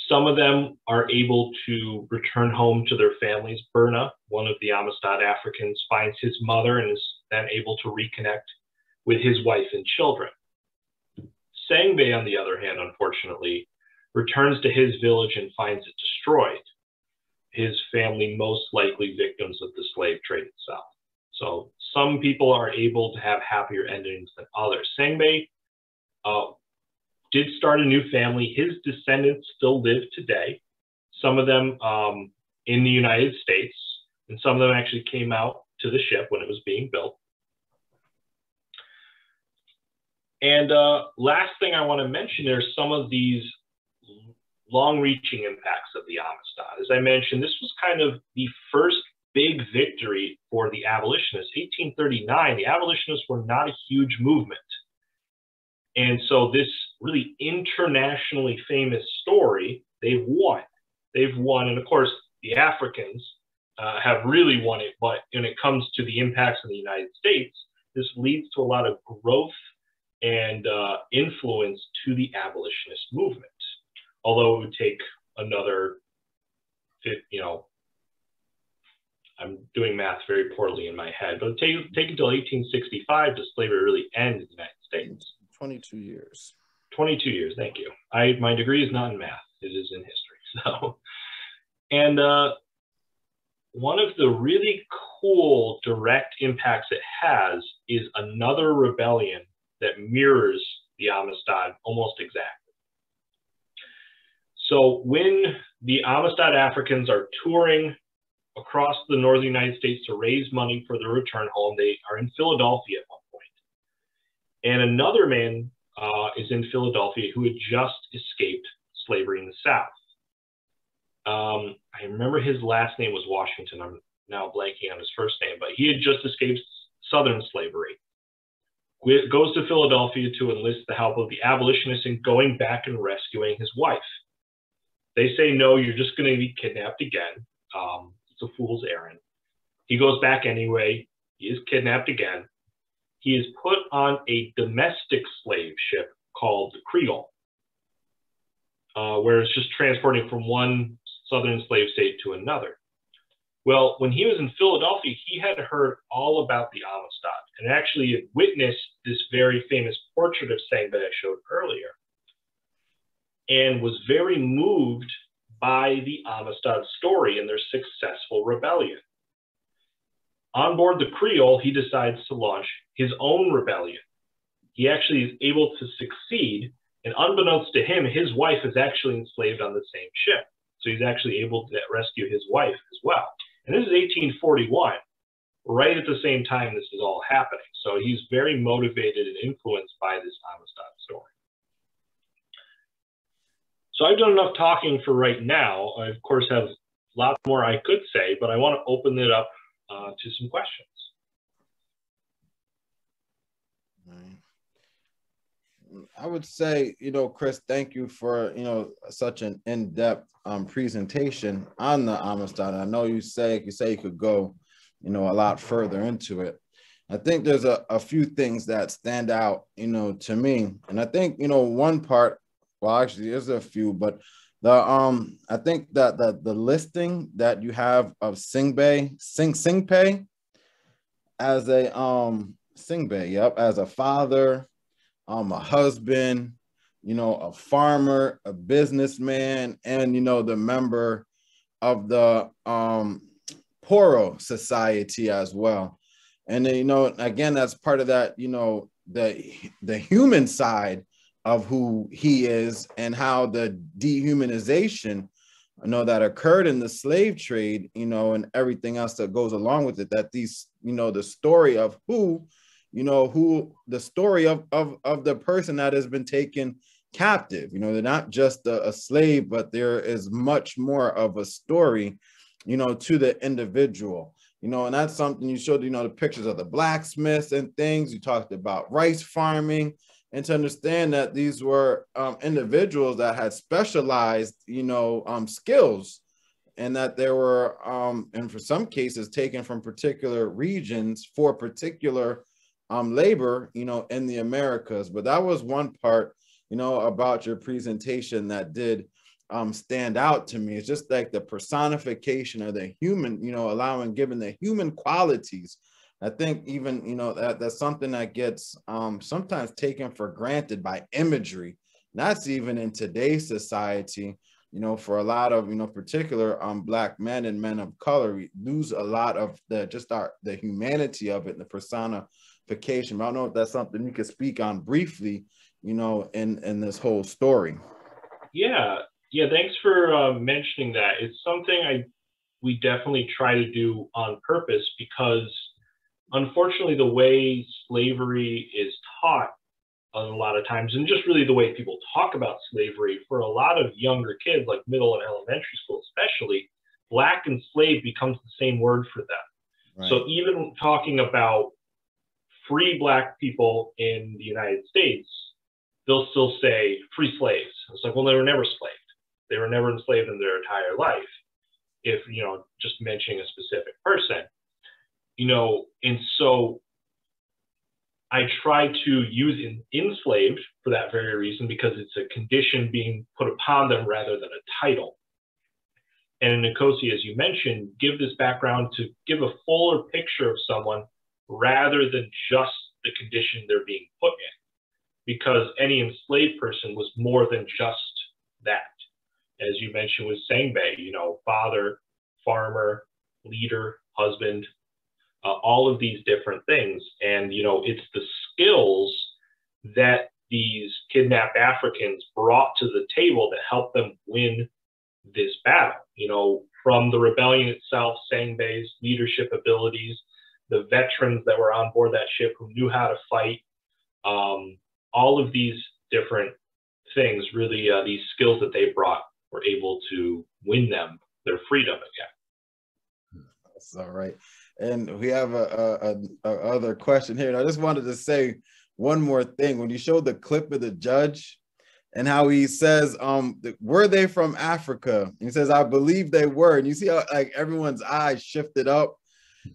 Some of them are able to return home to their families. Berna, one of the Amistad Africans, finds his mother and is then able to reconnect with his wife and children. Sangbe, on the other hand, unfortunately, returns to his village and finds it destroyed. His family most likely victims of the slave trade itself. So some people are able to have happier endings than others. Sangbe uh, did start a new family. His descendants still live today. Some of them um, in the United States, and some of them actually came out to the ship when it was being built. And uh, last thing I want to mention are some of these long-reaching impacts of the Amistad. As I mentioned, this was kind of the first big victory for the abolitionists. 1839, the abolitionists were not a huge movement. And so this really internationally famous story, they've won. They've won. And of course, the Africans uh, have really won it. But when it comes to the impacts in the United States, this leads to a lot of growth and uh, influence to the abolitionist movement. Although it would take another, you know, I'm doing math very poorly in my head, but take, take until 1865 to slavery really end in the United States. 22 years. 22 years, thank you. I my degree is not in math; it is in history. So, and uh, one of the really cool direct impacts it has is another rebellion that mirrors the Amistad almost exactly. So when the Amistad Africans are touring across the northern United States to raise money for their return home, they are in Philadelphia at one point. And another man uh, is in Philadelphia who had just escaped slavery in the South. Um, I remember his last name was Washington. I'm now blanking on his first name, but he had just escaped Southern slavery goes to Philadelphia to enlist the help of the abolitionists in going back and rescuing his wife. They say, no, you're just going to be kidnapped again. Um, it's a fool's errand. He goes back anyway. He is kidnapped again. He is put on a domestic slave ship called the Creole, uh, where it's just transporting from one southern slave state to another. Well, when he was in Philadelphia, he had heard all about the Amistad and actually witnessed this very famous portrait of Sang that I showed earlier and was very moved by the Amistad story and their successful rebellion. On board the Creole, he decides to launch his own rebellion. He actually is able to succeed, and unbeknownst to him, his wife is actually enslaved on the same ship. So he's actually able to rescue his wife as well. And this is 1841, right at the same time this is all happening. So he's very motivated and influenced by this Amistad story. So I've done enough talking for right now. I, of course, have lots more I could say, but I want to open it up uh, to some questions. I would say, you know, Chris, thank you for, you know, such an in-depth um, presentation on the Amistad. I know you say you say you could go, you know, a lot further into it. I think there's a, a few things that stand out, you know, to me. And I think, you know, one part, well, actually there's a few, but the um I think that the the listing that you have of Singbei, Sing Singpei as a um Singbei, yep, as a father, um, a husband, you know, a farmer, a businessman, and you know, the member of the um Poro Society as well. And then, you know, again, that's part of that, you know, the the human side of who he is and how the dehumanization you know that occurred in the slave trade you know and everything else that goes along with it that these you know the story of who you know who the story of of, of the person that has been taken captive. You know they're not just a, a slave but there is much more of a story you know to the individual. You know and that's something you showed you know the pictures of the blacksmiths and things. You talked about rice farming and to understand that these were um, individuals that had specialized, you know, um, skills, and that there were, um, and for some cases, taken from particular regions for particular um, labor, you know, in the Americas. But that was one part, you know, about your presentation that did um, stand out to me. It's just like the personification of the human, you know, allowing, given the human qualities I think even you know that that's something that gets um, sometimes taken for granted by imagery. That's even in today's society. You know, for a lot of you know particular um, black men and men of color, we lose a lot of the just our the humanity of it, the personification. But I don't know if that's something you could speak on briefly. You know, in in this whole story. Yeah, yeah. Thanks for uh, mentioning that. It's something I we definitely try to do on purpose because unfortunately, the way slavery is taught a lot of times, and just really the way people talk about slavery for a lot of younger kids, like middle and elementary school especially, black and slave becomes the same word for them. Right. So even talking about free black people in the United States, they'll still say free slaves. It's like, well, they were never slaved. They were never enslaved in their entire life. If, you know, just mentioning a specific person you know, and so I try to use in, enslaved for that very reason because it's a condition being put upon them rather than a title. And in Nkosi, as you mentioned, give this background to give a fuller picture of someone rather than just the condition they're being put in. Because any enslaved person was more than just that. As you mentioned with Sangbe, you know, father, farmer, leader, husband, uh, all of these different things. And, you know, it's the skills that these kidnapped Africans brought to the table that helped them win this battle. You know, from the rebellion itself, Sangbe's leadership abilities, the veterans that were on board that ship who knew how to fight, um, all of these different things, really, uh, these skills that they brought were able to win them their freedom again. That's all right. And we have a, a, a, other question here. And I just wanted to say one more thing. When you showed the clip of the judge and how he says, um, were they from Africa? And he says, I believe they were. And you see how like everyone's eyes shifted up.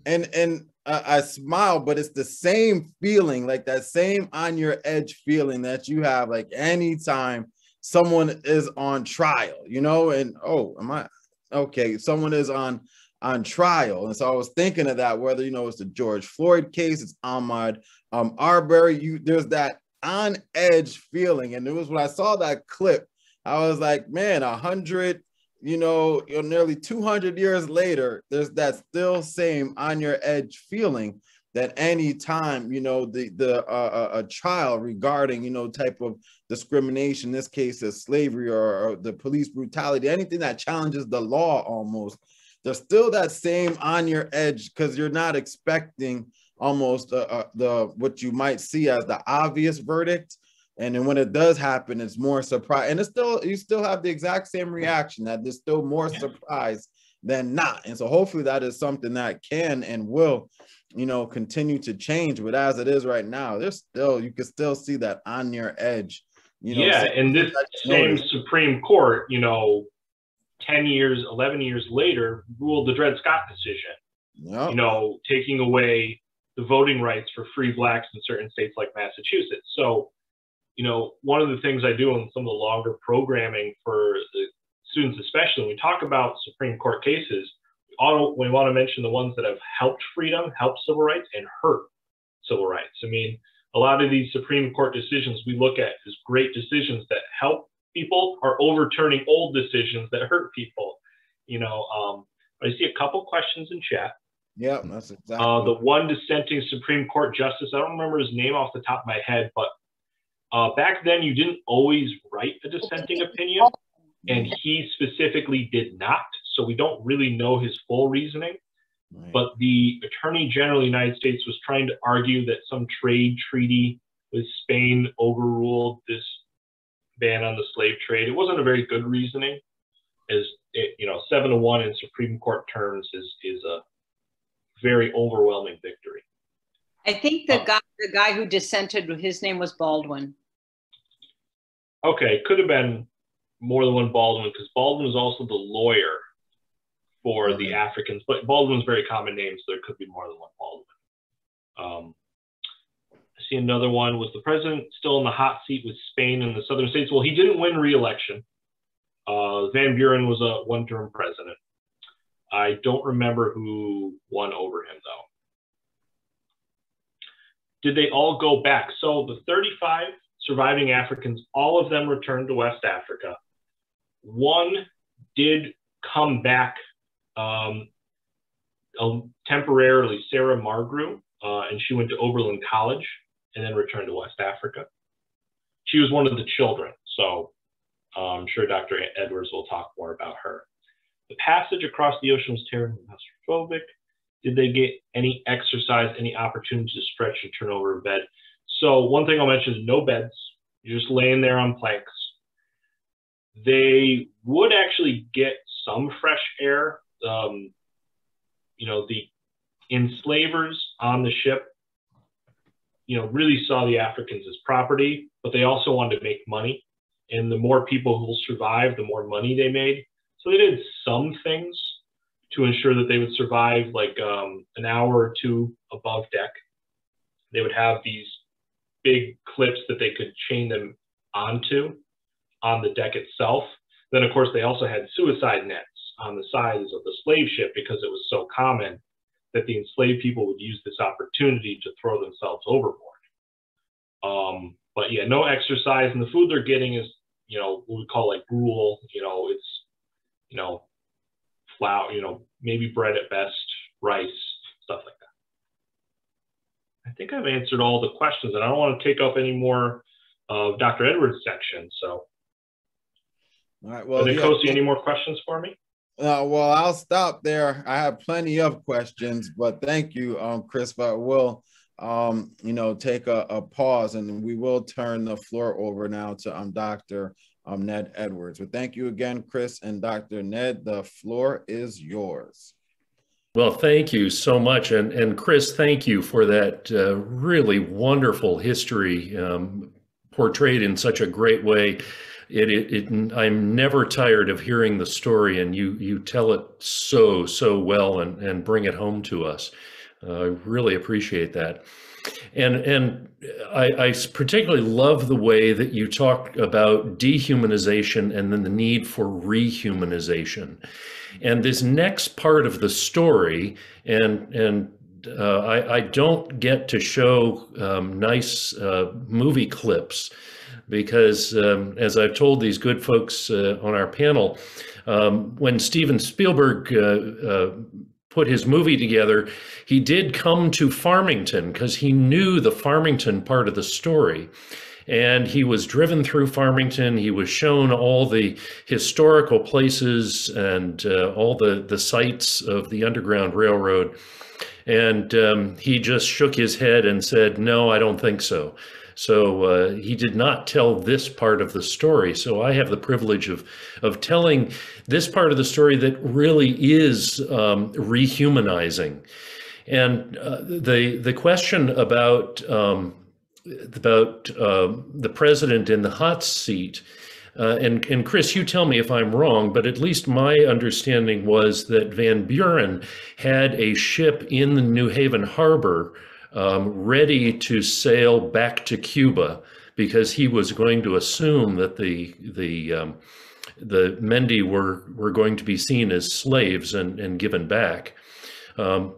And and I, I smile, but it's the same feeling, like that same on your edge feeling that you have like anytime someone is on trial, you know, and oh, am I okay? Someone is on on trial. And so I was thinking of that, whether you know it's the George Floyd case, it's Ahmaud um, Arbery, you there's that on edge feeling. And it was when I saw that clip, I was like, man, a hundred, you know, nearly 200 years later, there's that still same on your edge feeling that any time you know the the uh, a trial regarding you know type of discrimination in this case is slavery or, or the police brutality anything that challenges the law almost there's still that same on your edge because you're not expecting almost uh, uh, the what you might see as the obvious verdict. And then when it does happen it's more surprise and it's still you still have the exact same reaction that there's still more surprise than not. And so hopefully that is something that can and will you know continue to change. But as it is right now there's still you can still see that on your edge you know yeah and this same supreme court you know 10 years, 11 years later, ruled the Dred Scott decision. Yep. You know, taking away the voting rights for free blacks in certain states like Massachusetts. So, you know, one of the things I do in some of the longer programming for the students, especially when we talk about Supreme Court cases, we want to mention the ones that have helped freedom, helped civil rights, and hurt civil rights. I mean, a lot of these Supreme Court decisions we look at as great decisions that help people are overturning old decisions that hurt people. You know, um, I see a couple questions in chat. Yeah, that's exactly. Uh, the one dissenting Supreme Court justice, I don't remember his name off the top of my head, but uh, back then you didn't always write a dissenting opinion, and he specifically did not. So we don't really know his full reasoning. Right. But the Attorney General of the United States was trying to argue that some trade treaty with Spain overruled this ban on the slave trade. It wasn't a very good reasoning, as it, you know, seven to one in Supreme Court terms is is a very overwhelming victory. I think the Oh. guy, the guy who dissented, his name was Baldwin. Okay, could have been more than one Baldwin because Baldwin was also the lawyer for the Africans, but Baldwin's a very common name, so there could be more than one Baldwin. Um, I see another one. Was the president still in the hot seat with Spain and the southern states? Well, he didn't win re-election. Uh, Van Buren was a one-term president. I don't remember who won over him though. Did they all go back? So the 35 surviving Africans, all of them returned to West Africa. One did come back um, temporarily, Sarah Margru, uh, and she went to Oberlin College and then returned to West Africa. She was one of the children, so uh, I'm sure Dr. Edwards will talk more about her. The passage across the ocean was terribly claustrophobic. Did they get any exercise, any opportunity to stretch and turn over in bed? So one thing I'll mention is no beds. You're just laying there on planks. They would actually get some fresh air. Um, you know, the enslavers on the ship, you know, really saw the Africans as property, but they also wanted to make money. And the more people who will survive, the more money they made. So they did some things to ensure that they would survive like um, an hour or two above deck. They would have these big clips that they could chain them onto on the deck itself. Then, of course, they also had suicide nets on the sides of the slave ship because it was so common that the enslaved people would use this opportunity to throw themselves overboard. Um, but yeah, no exercise, and the food they're getting is, you know, what we call like gruel. You know, it's, you know, flour, you know, maybe bread at best, rice, stuff like that. I think I've answered all the questions, and I don't want to take up any more of Dr. Edwards' section. So, All right. Well, yeah, Nkosi, any more questions for me? Uh, well, I'll stop there. I have plenty of questions, but thank you, um, Chris. But we'll, um, you know, take a, a pause and we will turn the floor over now to um, Dr. Um, Ned Edwards. But thank you again, Chris and Dr. Ned. The floor is yours. Well, thank you so much. And, and Chris, thank you for that uh, really wonderful history um, portrayed in such a great way. It, it, it, I'm never tired of hearing the story, and you, you tell it so, so well and, and bring it home to us. Uh, I really appreciate that. And, and I, I particularly love the way that you talk about dehumanization and then the need for rehumanization. And this next part of the story, and and uh, I, I, don't get to show um, nice uh, movie clips because, um, as I've told these good folks uh, on our panel, um, when Steven Spielberg uh, uh, put his movie together, he did come to Farmington because he knew the Farmington part of the story and he was driven through Farmington. He was shown all the historical places and uh, all the, the sites of the Underground Railroad. And um, he just shook his head and said, No, I don't think so. So uh, he did not tell this part of the story. So I have the privilege of, of telling this part of the story that really is um, rehumanizing. And uh, the, the question about um, about uh, the president in the hot seat. Uh, and, and Chris, you tell me if I'm wrong, but at least my understanding was that Van Buren had a ship in the New Haven harbor um, ready to sail back to Cuba because he was going to assume that the the um, the Mendi were were going to be seen as slaves and, and given back. Um,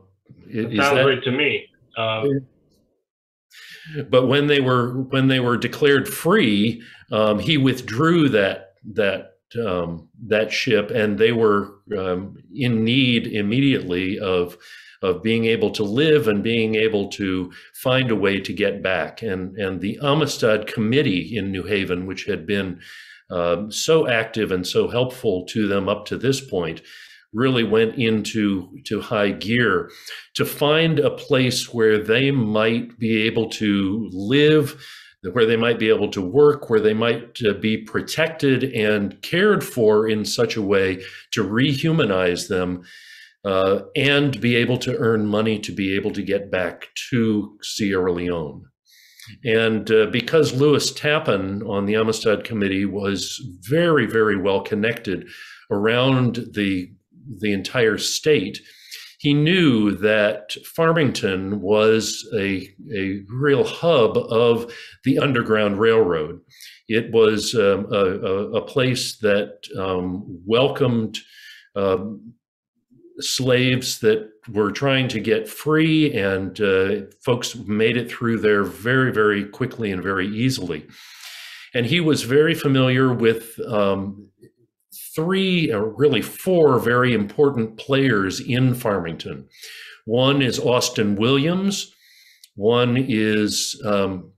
sounds that, right to me. Uh, but when they were when they were declared free, um, he withdrew that that um, that ship, and they were um, in need immediately of of being able to live and being able to find a way to get back. And and the Amistad Committee in New Haven, which had been um, so active and so helpful to them up to this point, really went into to high gear to find a place where they might be able to live where they might be able to work where they might uh, be protected and cared for in such a way to rehumanize them uh, and be able to earn money to be able to get back to sierra leone and uh, because Lewis Tappan on the Amistad Committee was very, very well connected around the the entire state, he knew that Farmington was a, a real hub of the Underground Railroad. It was um, a, a, place that um, welcomed um, slaves that were trying to get free, and uh, folks made it through there very, very quickly and very easily. And he was very familiar with um, three, or really four, very important players in Farmington. One is Austin Williams, one is um,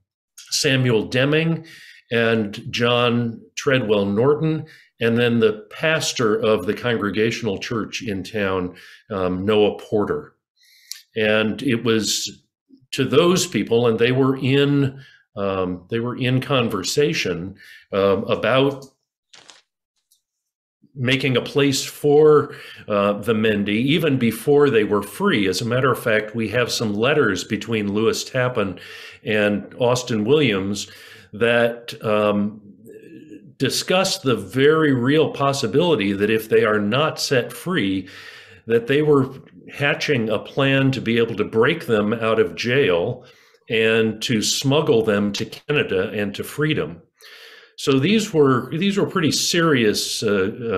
Samuel Deming, and John Treadwell Norton, and then the pastor of the Congregational Church in town, um, Noah Porter. And it was to those people, and they were in um, they were in conversation um, about making a place for uh, the Mendi even before they were free. As a matter of fact, we have some letters between Lewis Tappan and Austin Williams that um, discuss the very real possibility that if they are not set free, that they were hatching a plan to be able to break them out of jail and to smuggle them to Canada and to freedom. So these were these were pretty serious uh,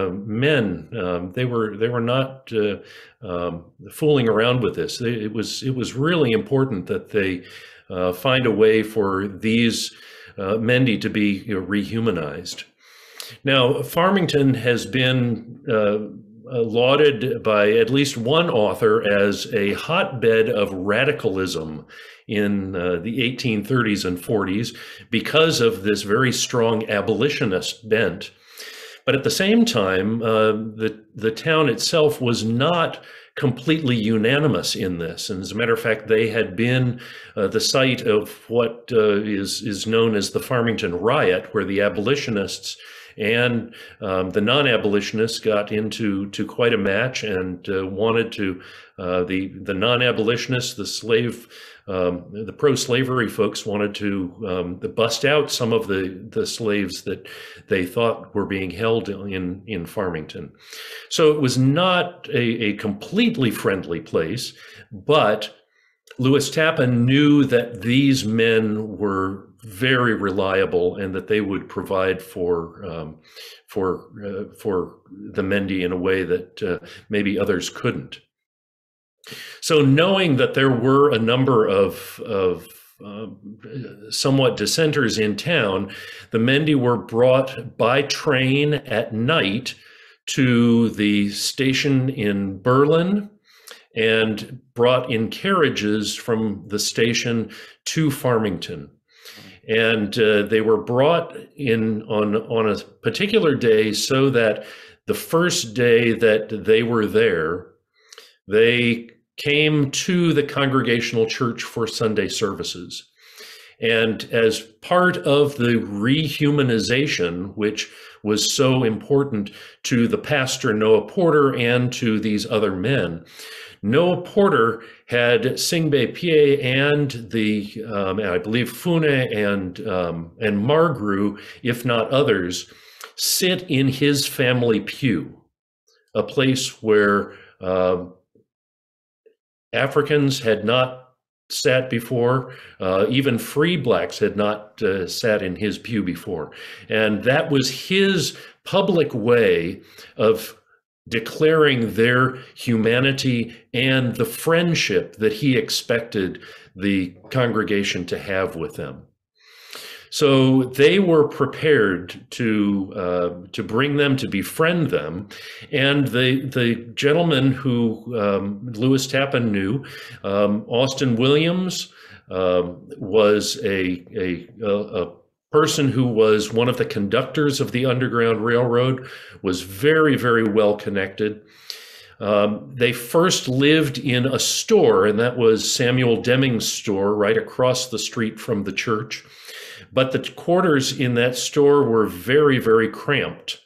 uh, men. Um, they were they were not uh, um, fooling around with this. They, it was it was really important that they uh, find a way for these uh, Mendi to be you know, rehumanized. Now Farmington has been uh, lauded by at least one author as a hotbed of radicalism in uh, the 1830s and 40s because of this very strong abolitionist bent. But at the same time, uh, the, the town itself was not completely unanimous in this. And as a matter of fact, they had been uh, the site of what uh, is is known as the Farmington Riot, where the abolitionists and um, the non-abolitionists got into to quite a match and uh, wanted to uh, the the non-abolitionists, the slave um, the pro-slavery folks wanted to um, bust out some of the the slaves that they thought were being held in in Farmington. So it was not a, a completely friendly place, but Lewis Tappan knew that these men were very reliable and that they would provide for um, for uh, for the Mendi in a way that uh, maybe others couldn't. So knowing that there were a number of, of uh, somewhat dissenters in town, the Mendi were brought by train at night to the station in Berlin and brought in carriages from the station to Farmington. And uh, they were brought in on, on a particular day so that the first day that they were there, they came to the Congregational Church for Sunday services. And as part of the rehumanization, which was so important to the pastor Noah Porter and to these other men, Noah Porter had Singbe Pieh and the, um, I believe Fune and um, and Margru, if not others, sit in his family pew, a place where uh, Africans had not sat before. Uh, even free blacks had not uh, sat in his pew before. And that was his public way of declaring their humanity and the friendship that he expected the congregation to have with them. So they were prepared to uh, to bring them to befriend them, and the the gentleman who um, Lewis Tappan knew, um, Austin Williams, um, was a, a a a person who was one of the conductors of the Underground Railroad, was very very well connected. Um, they first lived in a store, and that was Samuel Deming's store right across the street from the church. But the quarters in that store were very, very cramped.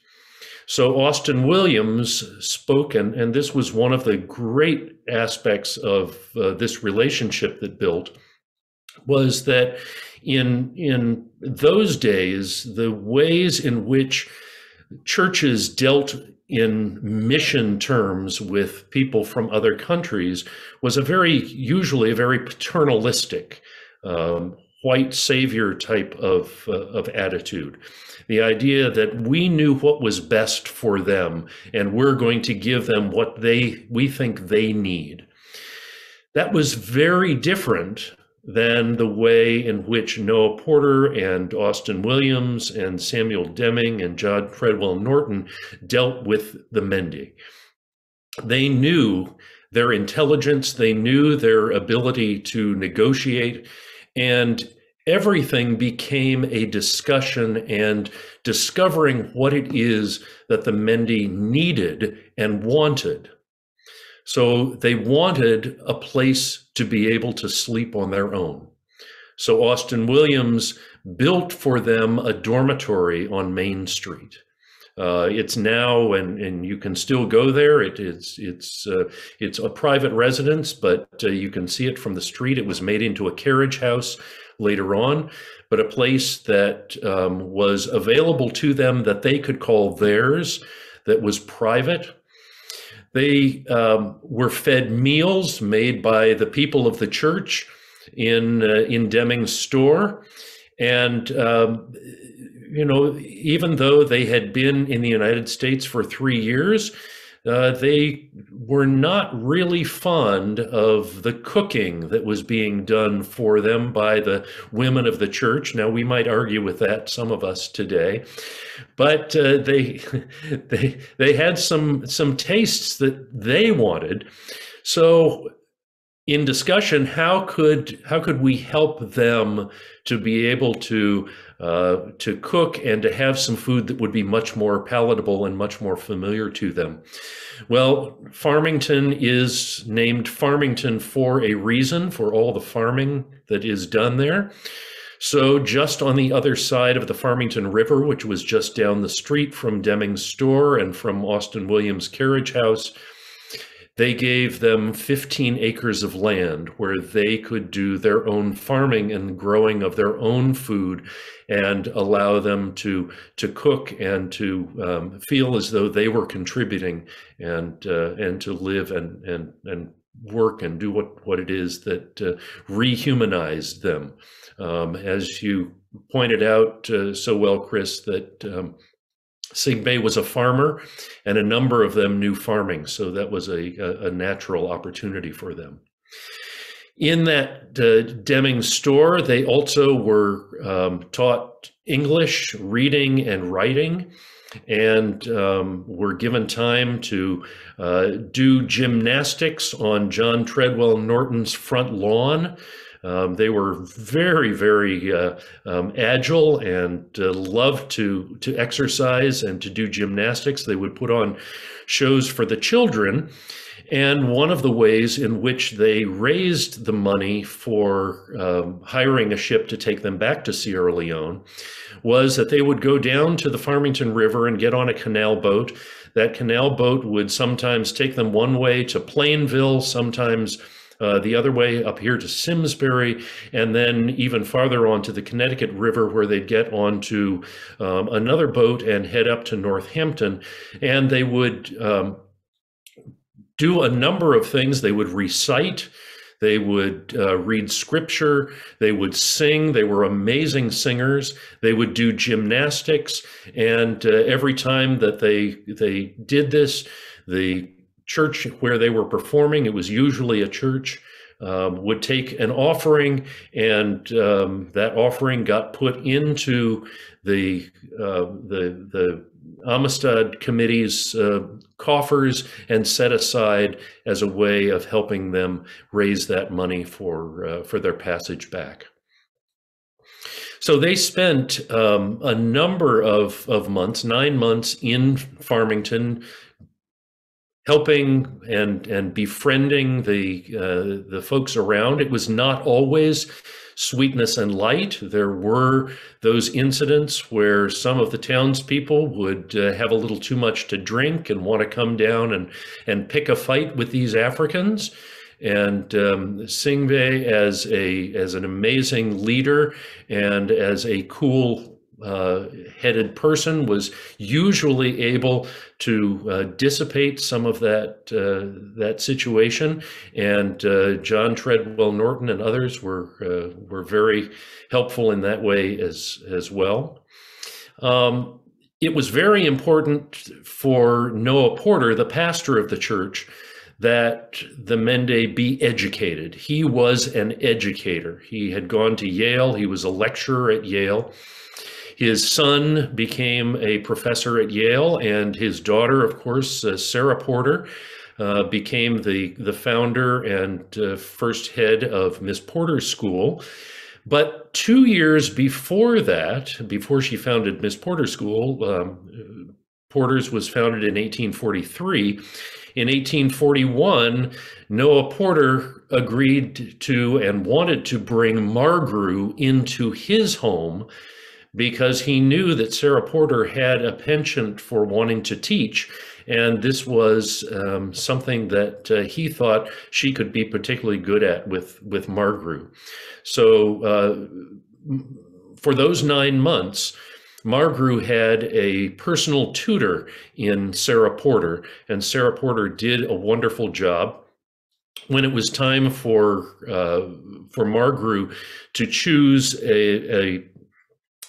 So Austin Williams spoke, and, and this was one of the great aspects of uh, this relationship that built, was that in in those days, the ways in which churches dealt in mission terms with people from other countries was a very usually a very paternalistic um, white savior type of uh, of attitude. The idea that we knew what was best for them and we're going to give them what they we think they need. That was very different than the way in which Noah Porter and Austin Williams and Samuel Deming and John Treadwell Norton dealt with the Mendi. They knew their intelligence, they knew their ability to negotiate, and everything became a discussion and discovering what it is that the Mendi needed and wanted. So they wanted a place to be able to sleep on their own. So Austin Williams built for them a dormitory on Main Street. Uh, it's now, and, and you can still go there. It, it's it's uh, it's a private residence, but uh, you can see it from the street. It was made into a carriage house later on, but a place that um, was available to them that they could call theirs, that was private, they um, were fed meals made by the people of the church in uh, in Deming's store, and um, you know, even though they had been in the United States for three years, uh, they were not really fond of the cooking that was being done for them by the women of the church. Now, we might argue with that, some of us today, but uh, they they they had some some tastes that they wanted. So, in discussion, how could how could we help them to be able to uh, to cook and to have some food that would be much more palatable and much more familiar to them. Well, Farmington is named Farmington for a reason, for all the farming that is done there. So, just on the other side of the Farmington River, which was just down the street from Deming's store and from Austin Williams' carriage house, they gave them 15 acres of land where they could do their own farming and growing of their own food and allow them to to cook and to um, feel as though they were contributing and uh, and to live and and and work and do what what it is that uh, rehumanized them. Um, as you pointed out uh, so well chris that um, Singbe was a farmer, and a number of them knew farming, so that was a, a, natural opportunity for them. In that uh, Deming store, they also were um, taught English, reading, and writing, and um, were given time to uh, do gymnastics on John Treadwell Norton's front lawn. Um, they were very, very uh, um, agile and uh, loved to to exercise and to do gymnastics. They would put on shows for the children. And one of the ways in which they raised the money for um, hiring a ship to take them back to Sierra Leone was that they would go down to the Farmington River and get on a canal boat. That canal boat would sometimes take them one way to Plainville, sometimes uh, the other way up here to Simsbury, and then even farther on to the Connecticut River, where they'd get onto um, another boat and head up to Northampton. And they would um, do a number of things. They would recite. They would uh, read scripture. They would sing. They were amazing singers. They would do gymnastics. And uh, every time that they they did this, the church where they were performing. It was usually a church. um, would take an offering, and um, that offering got put into the uh, the the Amistad Committee's uh, coffers and set aside as a way of helping them raise that money for uh, for their passage back. So they spent um, a number of, of months, nine months in Farmington, helping and and befriending the uh, the folks around. It was not always sweetness and light. There were those incidents where some of the townspeople would uh, have a little too much to drink and want to come down and and pick a fight with these Africans. And um, Singbe, as a as an amazing leader and as a cool uh, headed person, was usually able to uh, dissipate some of that uh, that situation. And uh, John Treadwell Norton and others were uh, were very helpful in that way as as well. Um, it was very important for Noah Porter, the pastor of the church, that the Mende be educated. He was an educator. He had gone to Yale, he was a lecturer at Yale. His son became a professor at Yale, and his daughter, of course, uh, Sarah Porter, uh, became the, the founder and uh, first head of Miss Porter's School. But two years before that, before she founded Miss Porter's School, um, Porter's was founded in 1843. In 1841, Noah Porter agreed to and wanted to bring Margru into his home because he knew that Sarah Porter had a penchant for wanting to teach. And this was um, something that uh, he thought she could be particularly good at with, with Margru. So uh, for those nine months, Margru had a personal tutor in Sarah Porter, and Sarah Porter did a wonderful job. When it was time for uh, for Margru to choose a, a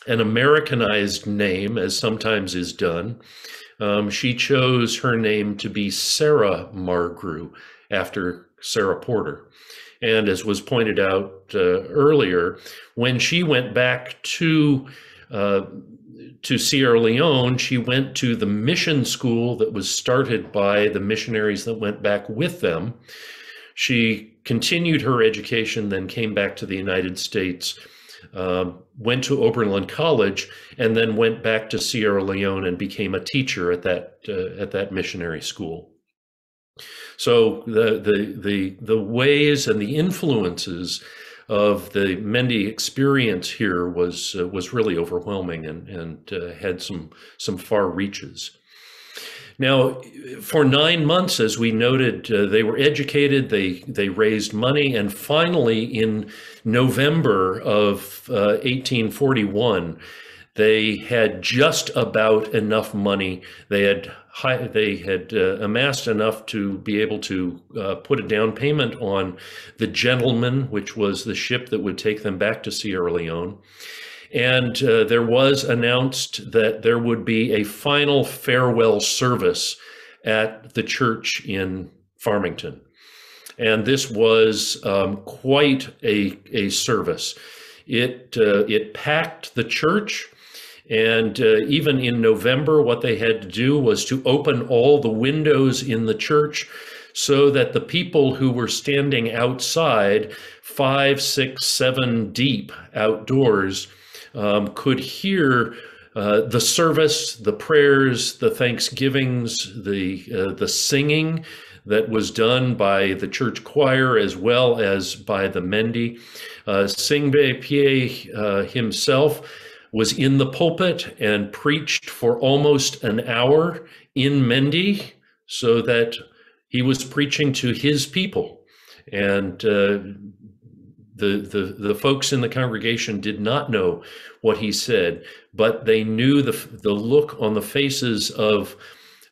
an Americanized name, as sometimes is done, um, she chose her name to be Sarah Margru after Sarah Porter. And as was pointed out uh, earlier, when she went back to uh, to Sierra Leone, she went to the mission school that was started by the missionaries that went back with them. She continued her education, then came back to the United States, uh, went to Oberlin College, and then went back to Sierra Leone and became a teacher at that uh, at that missionary school. So the the the the ways and the influences of the Mende experience here was uh, was really overwhelming and and uh, had some some far reaches. Now, for nine months, as we noted, uh, they were educated. They they raised money, and finally, in November of 1841, uh, they had just about enough money. They had high, they had uh, amassed enough to be able to uh, put a down payment on the Gentleman, which was the ship that would take them back to Sierra Leone. And uh, there was announced that there would be a final farewell service at the church in Farmington. And this was um, quite a, a service. It, uh, it packed the church. And uh, even in November, what they had to do was to open all the windows in the church so that the people who were standing outside, five, six, seven deep outdoors, um, could hear uh, the service, the prayers, the thanksgivings, the uh, the singing that was done by the church choir as well as by the Mende. Uh, Singbe Pieh uh, himself was in the pulpit and preached for almost an hour in Mende so that he was preaching to his people. And uh, the, the, the folks in the congregation did not know what he said, but they knew the, the look on the faces of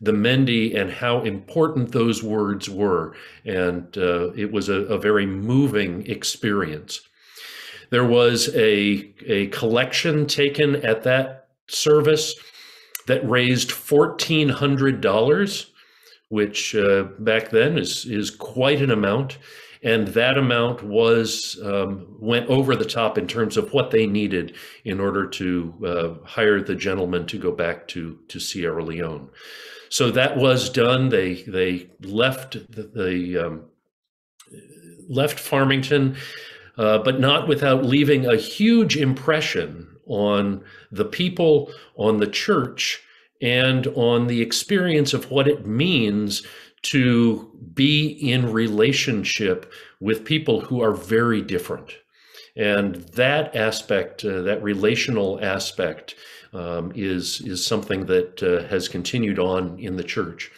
the Mende and how important those words were. And uh, it was a, a very moving experience. There was a, a collection taken at that service that raised $1,400, which uh, back then is, is quite an amount. and that amount was um, went over the top in terms of what they needed in order to uh, hire the gentleman to go back to to Sierra Leone. So that was done. They they left the, the um, left Farmington, uh, but not without leaving a huge impression on the people, on the church, and on the experience of what it means to be in relationship with people who are very different. And that aspect, uh, that relational aspect, um, is is something that uh, has continued on in the church.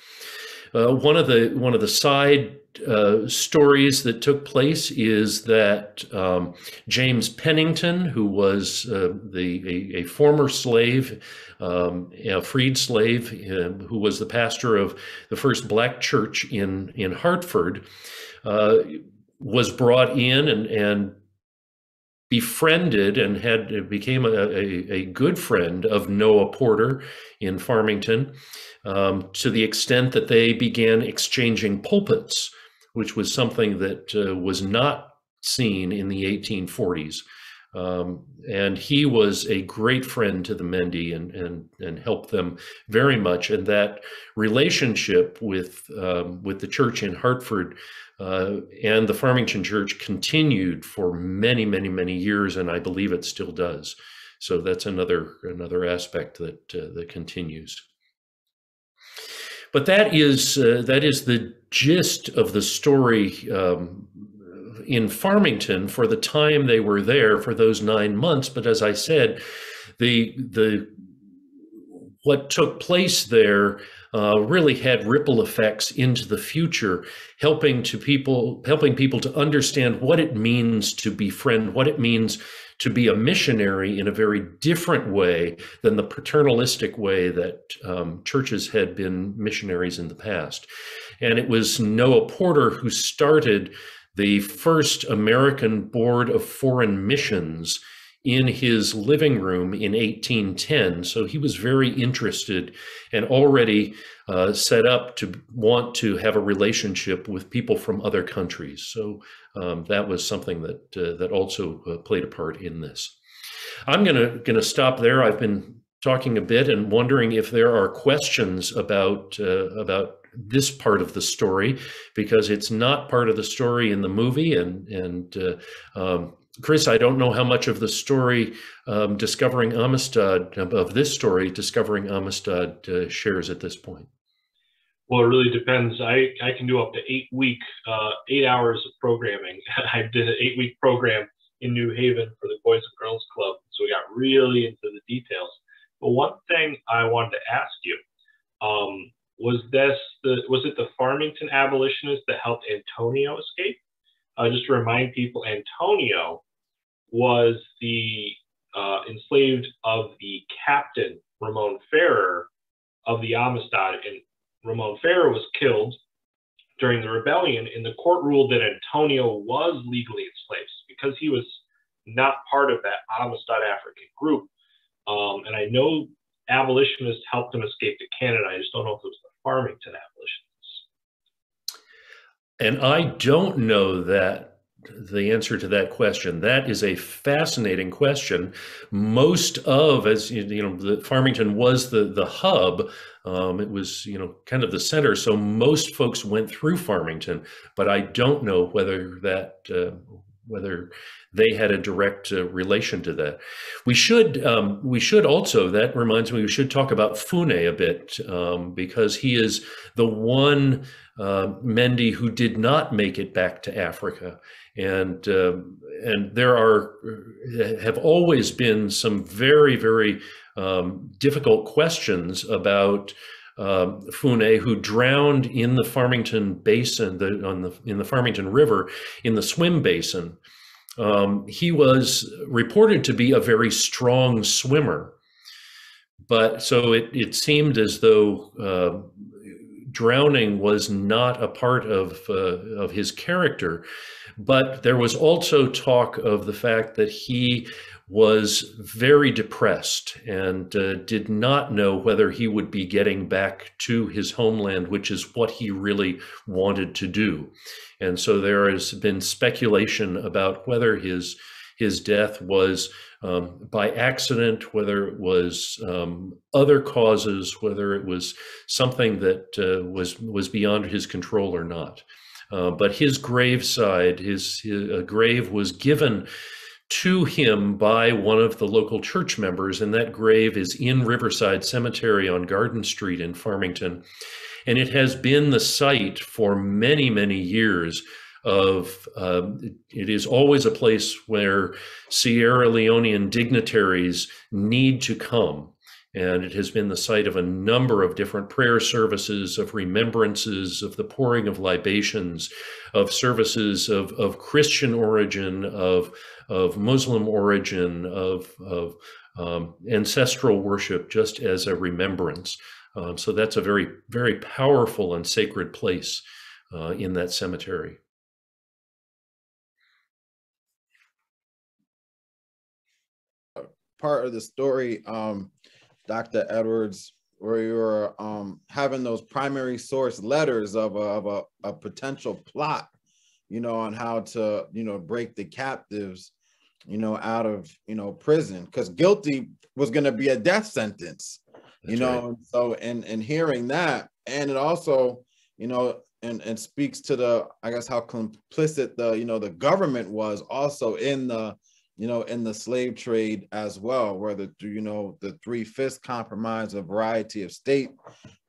Uh, one of the one of the side uh, stories that took place is that um, James Pennington, who was uh, the a, a, former slave, um, a freed slave, uh, who was the pastor of the first black church in in Hartford, uh, was brought in and and befriended and had became a, a, a, good friend of Noah Porter in Farmington um, to the extent that they began exchanging pulpits, which was something that uh, was not seen in the 1840s. Um, and he was a great friend to the Mendi and, and, and helped them very much. And that relationship with, um, with the church in Hartford uh, and the Farmington Church continued for many, many, many years, and I believe it still does. So that's another another aspect that uh, that continues. But that is uh, that is the gist of the story um, in Farmington for the time they were there for those nine months. But as I said, the the what took place there uh, really had ripple effects into the future, helping to people, helping people to understand what it means to befriend, what it means to be a missionary in a very different way than the paternalistic way that um, churches had been missionaries in the past. And it was Noah Porter who started the first American Board of Foreign Missions in his living room in 1810. So he was very interested and already uh, set up to want to have a relationship with people from other countries. So um, that was something that uh, that also uh, played a part in this. I'm gonna gonna stop there. I've been talking a bit and wondering if there are questions about uh, about this part of the story because it's not part of the story in the movie and and uh, um, Chris, I don't know how much of the story um, discovering Amistad of this story discovering Amistad uh, shares at this point. Well, it really depends. I, I can do up to eight week, uh, eight hours of programming. I did an eight week program in New Haven for the Boys and Girls Club, so we got really into the details. But one thing I wanted to ask you um, was this the was it the Farmington abolitionists that helped Antonio escape? Uh, just to remind people, Antonio was the uh, enslaved of the captain, Ramon Ferrer, of the Amistad. And Ramon Ferrer was killed during the rebellion, and the court ruled that Antonio was legally enslaved because he was not part of that Amistad African group. Um, and I know abolitionists helped him escape to Canada. I just don't know if it was the Farmington abolitionists. And I don't know that the answer to that question. That is a fascinating question. Most of, as you know, the Farmington was the the hub. Um, it was you know kind of the center. So most folks went through Farmington, but I don't know whether that uh, whether they had a direct uh, relation to that. We should um, we should also that reminds me we should talk about Foone a bit um, because he is the one uh, Mendi who did not make it back to Africa, and um, and there are have always been some very very um, difficult questions about. Um, Foone, who drowned in the Farmington Basin, the, on the in the Farmington River, in the swim basin, um, he was reported to be a very strong swimmer, but so it, it seemed as though uh, drowning was not a part of uh, of his character. But there was also talk of the fact that he was very depressed and uh, did not know whether he would be getting back to his homeland, which is what he really wanted to do. And so there has been speculation about whether his his death was um, by accident, whether it was um, other causes, whether it was something that uh, was was beyond his control or not. Uh, but his graveside, his, his uh, grave was given to him by one of the local church members, and that grave is in Riverside Cemetery on Garden Street in Farmington. And it has been the site for many, many years of uh, it is always a place where Sierra Leonean dignitaries need to come. And it has been the site of a number of different prayer services, of remembrances, of the pouring of libations, of services of, of Christian origin, of of Muslim origin, of, of um, ancestral worship, just as a remembrance. Um, so that's a very, very powerful and sacred place uh, in that cemetery. Part of the story, um, Dr. Edwards, where you were um, having those primary source letters of a, of a, a potential plot, you know, on how to, you know, break the captives you know, out of, you know, prison because guilty was going to be a death sentence, That's you know. Right. So, and, and hearing that, and it also, you know, and, and speaks to the, I guess, how complicit the, you know, the government was also in the, you know, in the slave trade as well, where the, you know, the three fifths compromise, a variety of state,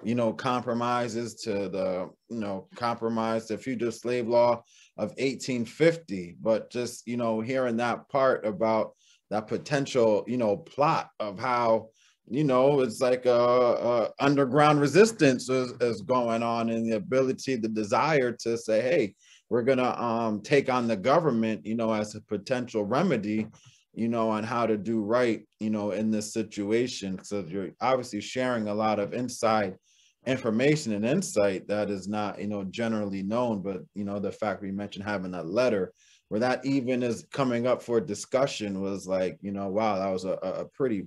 you know, compromises to the, you know, compromise the fugitive slave law of 1850. But just, you know, hearing that part about that potential, you know, plot of how, you know, it's like a, a underground resistance is, is going on and the ability, the desire to say, hey, we're gonna um, take on the government, you know, as a potential remedy, you know, on how to do right, you know, in this situation. So you're obviously sharing a lot of inside information and insight that is not, you know, generally known. But you know, the fact we mentioned having that letter where that even is coming up for discussion was like, you know, wow, that was a, a pretty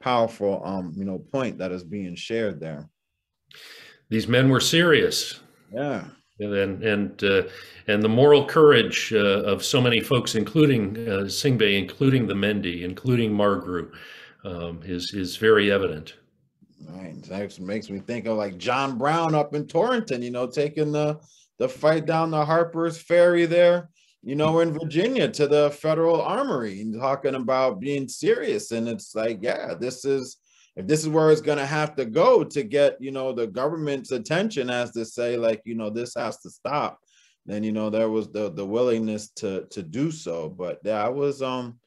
powerful, um, you know, point that is being shared there. These men were serious. Yeah and and uh, and the moral courage uh, of so many folks, including uh, Singbe, including the Mendi, including Margru, um, is is very evident. Right, that makes me think of like John Brown up in Torrington, you know, taking the the fight down the Harper's Ferry there, you know, in Virginia to the Federal Armory, and talking about being serious. And it's like, yeah, this is if this is where it's going to have to go to get you know the government's attention as to say like you know this has to stop then you know there was the the willingness to to do so but yeah i was um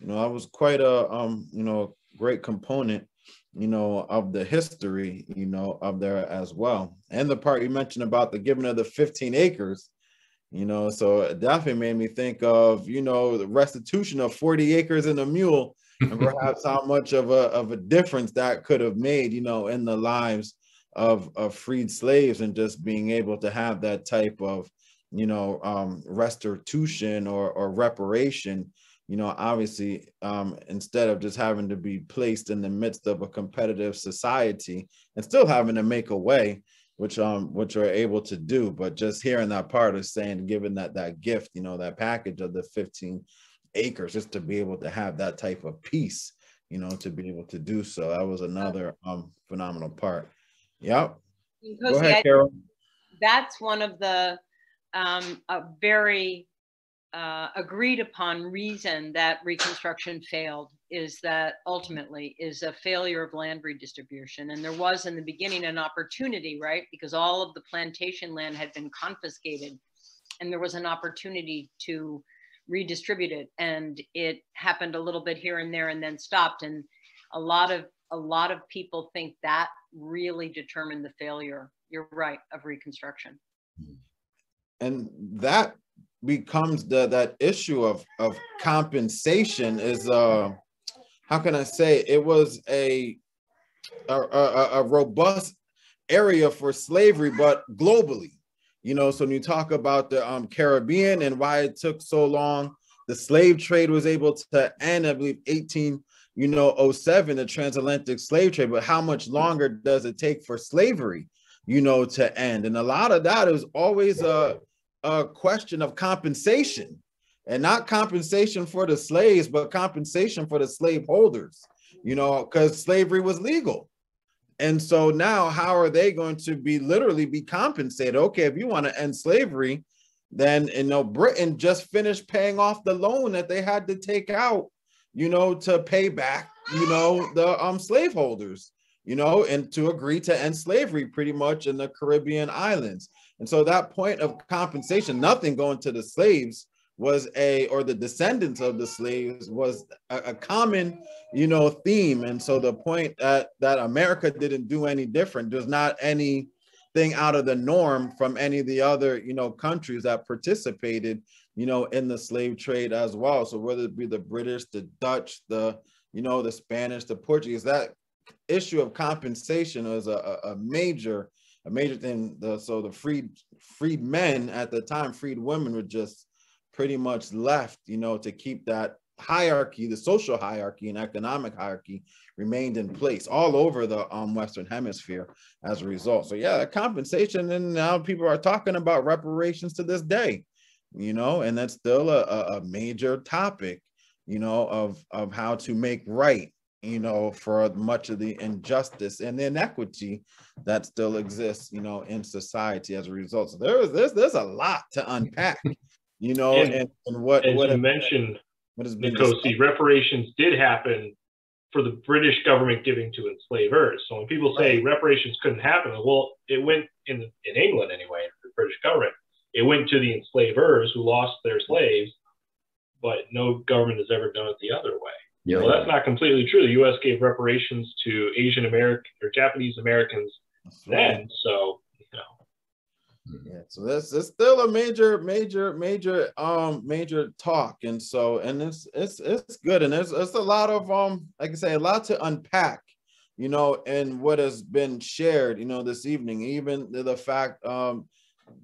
you know i was quite a um you know great component you know of the history you know of there as well and the part you mentioned about the giving of the 15 acres you know so it definitely made me think of you know the restitution of 40 acres and a mule and perhaps how much of a of a difference that could have made, you know, in the lives of of freed slaves and just being able to have that type of, you know, um, restitution or or reparation. You know, obviously, um, instead of just having to be placed in the midst of a competitive society and still having to make a way, which um which are able to do, but just hearing that part of saying, given that that gift, you know, that package of the 15 acres just to be able to have that type of peace, you know, to be able to do so. That was another um, phenomenal part. Yep. Go ahead, Carol. That's one of the um, a very uh, agreed upon reason that Reconstruction failed is that ultimately is a failure of land redistribution. And there was in the beginning an opportunity, right? Because all of the plantation land had been confiscated and there was an opportunity to redistributed and it happened a little bit here and there and then stopped and a lot of a lot of people think that really determined the failure you're right of reconstruction and that becomes the that issue of of compensation is uh how can i say it was a a, a, a robust area for slavery but globally you know, so when you talk about the um, Caribbean and why it took so long the slave trade was able to end, I believe, 18, you know, 07, the transatlantic slave trade. But how much longer does it take for slavery, you know, to end? And a lot of that is always a, a question of compensation and not compensation for the slaves, but compensation for the slaveholders, you know, because slavery was legal. And so now, how are they going to be literally be compensated? Okay, if you want to end slavery, then you know Britain just finished paying off the loan that they had to take out, you know, to pay back, you know, the um slaveholders, you know, and to agree to end slavery pretty much in the Caribbean islands. And so that point of compensation, nothing going to the slaves was a or the descendants of the slaves was a, a, common you know theme. And so the point that that america didn't do any different there's not anything out of the norm from any of the other you know countries that participated you know in the slave trade as well. So whether it be the british the dutch the you know the spanish the portuguese that issue of compensation was a, a major a major thing the, so the freed freed men at the time freed women were just pretty much left, you know, to keep that hierarchy, the social hierarchy and economic hierarchy remained in place all over the um, Western hemisphere as a result. So yeah, compensation and now people are talking about reparations to this day, you know, and that's still a, a major topic, you know, of, of how to make right, you know, for much of the injustice and the inequity that still exists, you know, in society as a result. So there is there's, there's a lot to unpack you know, and, and, and what as what you mentioned, what has been Nkosi, reparations did happen for the British government giving to enslavers. So when people say right. reparations couldn't happen, well, it went in in England anyway, the British government. It went to the enslavers who lost their slaves, but no government has ever done it the other way. Yeah. Well, that's not completely true. The U.S. gave reparations to Asian American or Japanese Americans right. then, so you know. yeah, so that's it's still a major, major, major, um, major talk, and so and it's it's it's good, and there's it's a lot of um, like I say, a lot to unpack, you know, and what has been shared, you know, this evening, even the, the fact, um,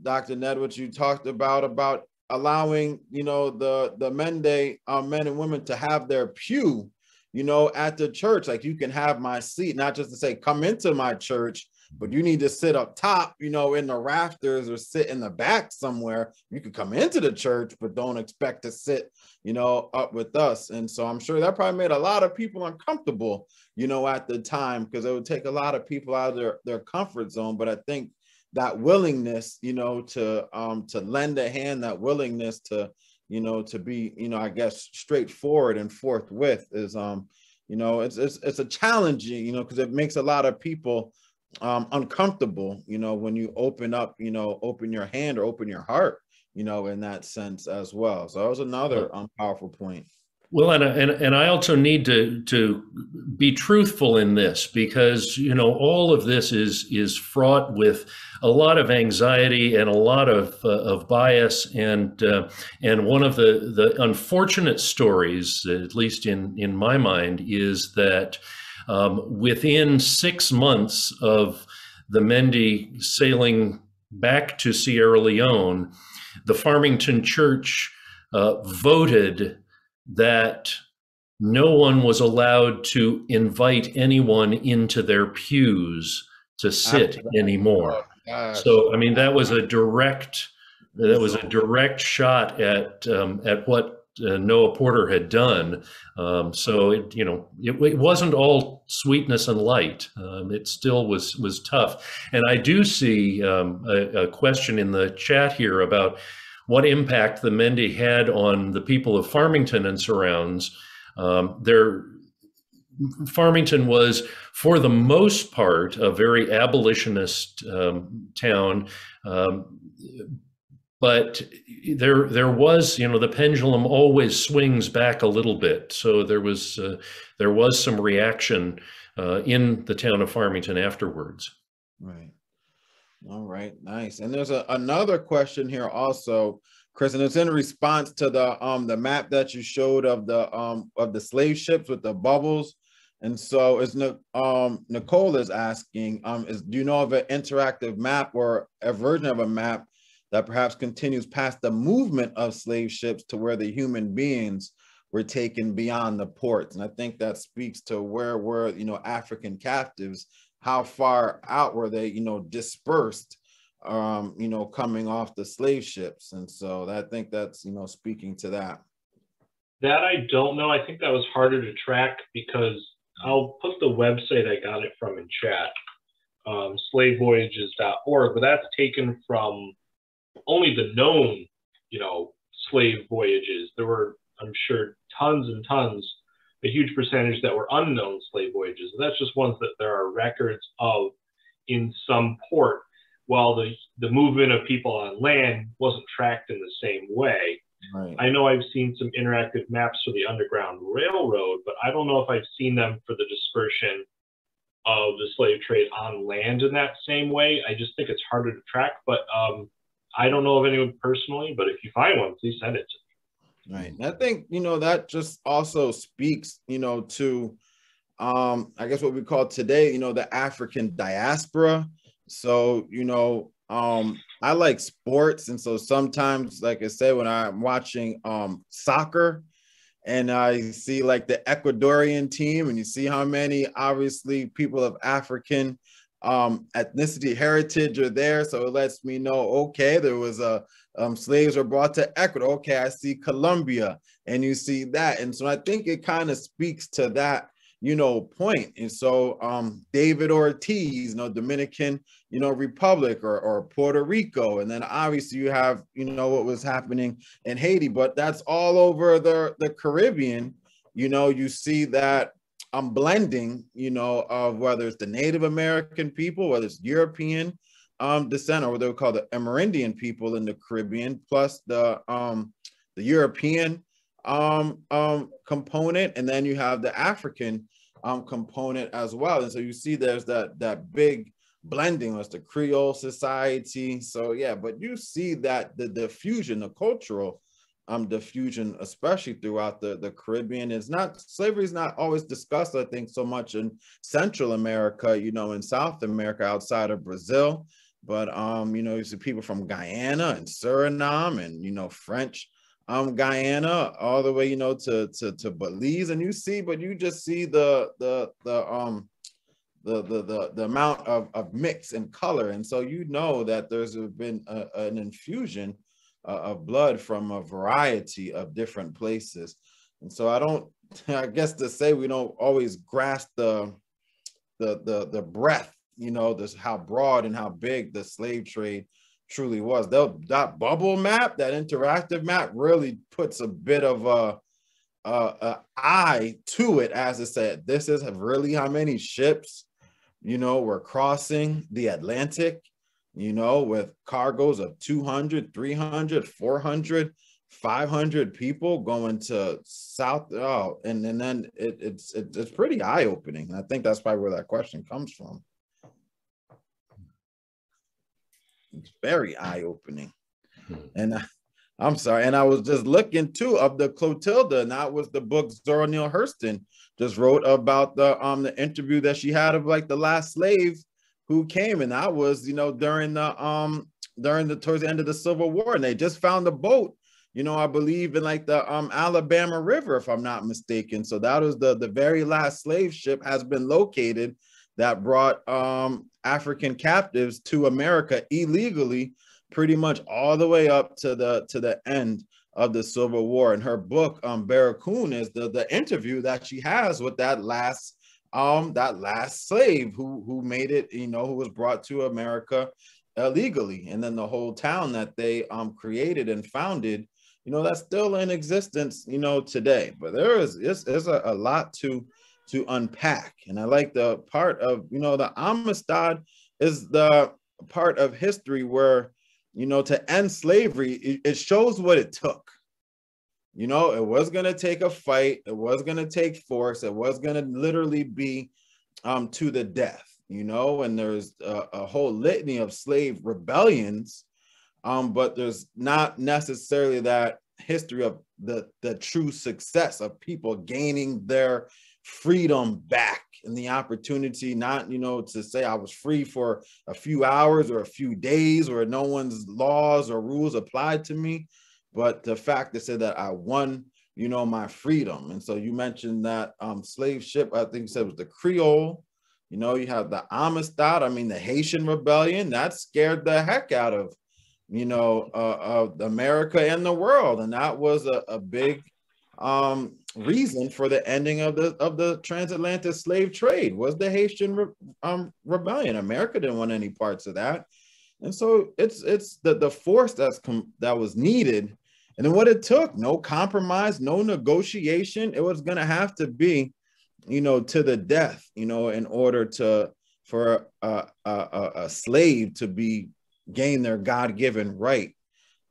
Dr. Ned, what you talked about about allowing, you know, the the Mende, um, men and women to have their pew, you know, at the church, like you can have my seat, not just to say come into my church, but you need to sit up top, you know, in the rafters or sit in the back somewhere. You could come into the church, but don't expect to sit, you know, up with us. And so I'm sure that probably made a lot of people uncomfortable, you know, at the time, because it would take a lot of people out of their, their comfort zone. But I think that willingness, you know, to um to lend a hand, that willingness to, you know, to be, you know, I guess straightforward and forthwith is um, you know, it's it's it's a challenging, you know, because it makes a lot of people um, uncomfortable, you know, when you open up, you know, open your hand or open your heart, you know, in that sense as well. So that was another um, powerful point. Well, and, and and I also need to to be truthful in this because you know all of this is is fraught with a lot of anxiety and a lot of uh, of bias. And uh, and one of the the unfortunate stories, at least in in my mind, is that um, within six months of the Mendi sailing back to Sierra Leone, the Farmington Church uh, voted that no one was allowed to invite anyone into their pews to sit anymore. Oh, so, I mean, that was a direct that was a direct shot at um, at what uh, Noah Porter had done. Um, so it, you know, it, it, wasn't all sweetness and light. Um, it still was was tough. And I do see um, a, a, question in the chat here about what impact the Mendi had on the people of Farmington and surrounds. Um, there, Farmington was, for the most part, a very abolitionist um, town um, but there there was you know the pendulum always swings back a little bit. So there was uh, there was some reaction uh, in the town of farmington afterwards. Right all right nice. And there's a, another question here also chris and it's in response to the um the map that you showed of the um of the slave ships with the bubbles. And so is um nicole is asking um is do you know of an interactive map or a version of a map that perhaps continues past the movement of slave ships to where the human beings were taken beyond the ports. And I think that speaks to where were, you know, African captives, how far out were they, you know, dispersed, um, you know, coming off the slave ships. And so I think that's, you know, speaking to that. That I don't know. I think that was harder to track because I'll put the website I got it from in chat, um, slavevoyages.org, but that's taken from only the known, you know, slave voyages. There were, I'm sure, tons and tons, a huge percentage that were unknown slave voyages. And that's just ones that there are records of in some port, while the, the movement of people on land wasn't tracked in the same way. Right. I know I've seen some interactive maps for the Underground Railroad, but I don't know if I've seen them for the dispersion of the slave trade on land in that same way. I just think it's harder to track, but um, I don't know of anyone personally, but if you find one, please send it to me. Right. And I think, you know, that just also speaks, you know, to, um, I guess what we call today, you know, the African diaspora. So, you know, um, I like sports, and so sometimes, like I said, when I'm watching um, soccer, and I see like the Ecuadorian team, and you see how many obviously people of African um, ethnicity heritage are there, so it lets me know okay, there was a um, slaves were brought to Ecuador. Okay, I see Colombia, and you see that, and so I think it kind of speaks to that you know, point. And so um, David Ortiz, you know, Dominican, you know, Republic or, or Puerto Rico. And then obviously you have, you know, what was happening in Haiti, but that's all over the, the Caribbean. You know, you see that I'm um, blending, you know, of whether it's the Native American people, whether it's European um, descent, or what they would call the Amerindian people in the Caribbean, plus the um, the European um, um, component, and then you have the African um, component as well. And so you see there's that that big blending with the Creole society. So yeah, but you see that the diffusion, the cultural um diffusion, especially throughout the, the Caribbean, is not slavery is not always discussed, I think, so much in Central America, you know, in South America outside of Brazil. But um, you know, you see people from Guyana and Suriname and you know, French um Guyana all the way you know to to to Belize. And you see but you just see the the the um the the the, the amount of, of mix and color. And so you know that there's been a, an infusion uh, of blood from a variety of different places. And so I don't I guess to say we don't always grasp the the the the breadth you know this how broad and how big the slave trade truly was. They'll, that bubble map, that interactive map, really puts a bit of a, a, a eye to it. As I said, this is really how many ships, you know, were crossing the Atlantic, you know, with cargoes of 200, 300, 400, 500 people going to South. Oh, and, and then it, it's it, it's pretty eye opening. And I think that's probably where that question comes from. It's very eye opening. Hmm. And I, I'm sorry. And I was just looking too of the Clotilda, and that was the book Zora Neale Hurston just wrote about the um the interview that she had of like the last slave who came, and that was you know during the um during the towards the end of the Civil War, and they just found the boat, you know, I believe in like the um Alabama River, if I'm not mistaken. So that was the the very last slave ship has been located that brought um, African captives to America illegally, pretty much all the way up to the to the end of the Civil War. And her book, um, Barracoon, is the the interview that she has with that last um that last slave who who made it, you know, who was brought to America illegally, and then the whole town that they um created and founded. You know, that's still in existence, you know, today. But there is, it's, is a, a lot to to unpack. And I like the part of, you know, the Amistad is the part of history where, you know, to end slavery, it, it shows what it took. You know, it was going to take a fight, it was going to take force, it was going to literally be um, to the death, you know, and there's a, a whole litany of slave rebellions, um, but there's not necessarily that history of the, the true success of people gaining their freedom back and the opportunity not you know to say i was free for a few hours or a few days or no one's laws or rules applied to me. But the fact that said that i won you know my freedom. And so you mentioned that um slave ship i think you said was the creole. You know you have the amistad i mean the haitian rebellion that scared the heck out of you know uh, of america and the world. And that was a, a big um reason for the ending of the of the transatlantic slave trade was the Haitian re, um, rebellion. America didn't want any parts of that, and so it's it's the the force that's com- that was needed, and then what it took. No compromise, no negotiation. It was going to have to be, you know, to the death. You know, in order to for a, a, a slave to be gain their God given right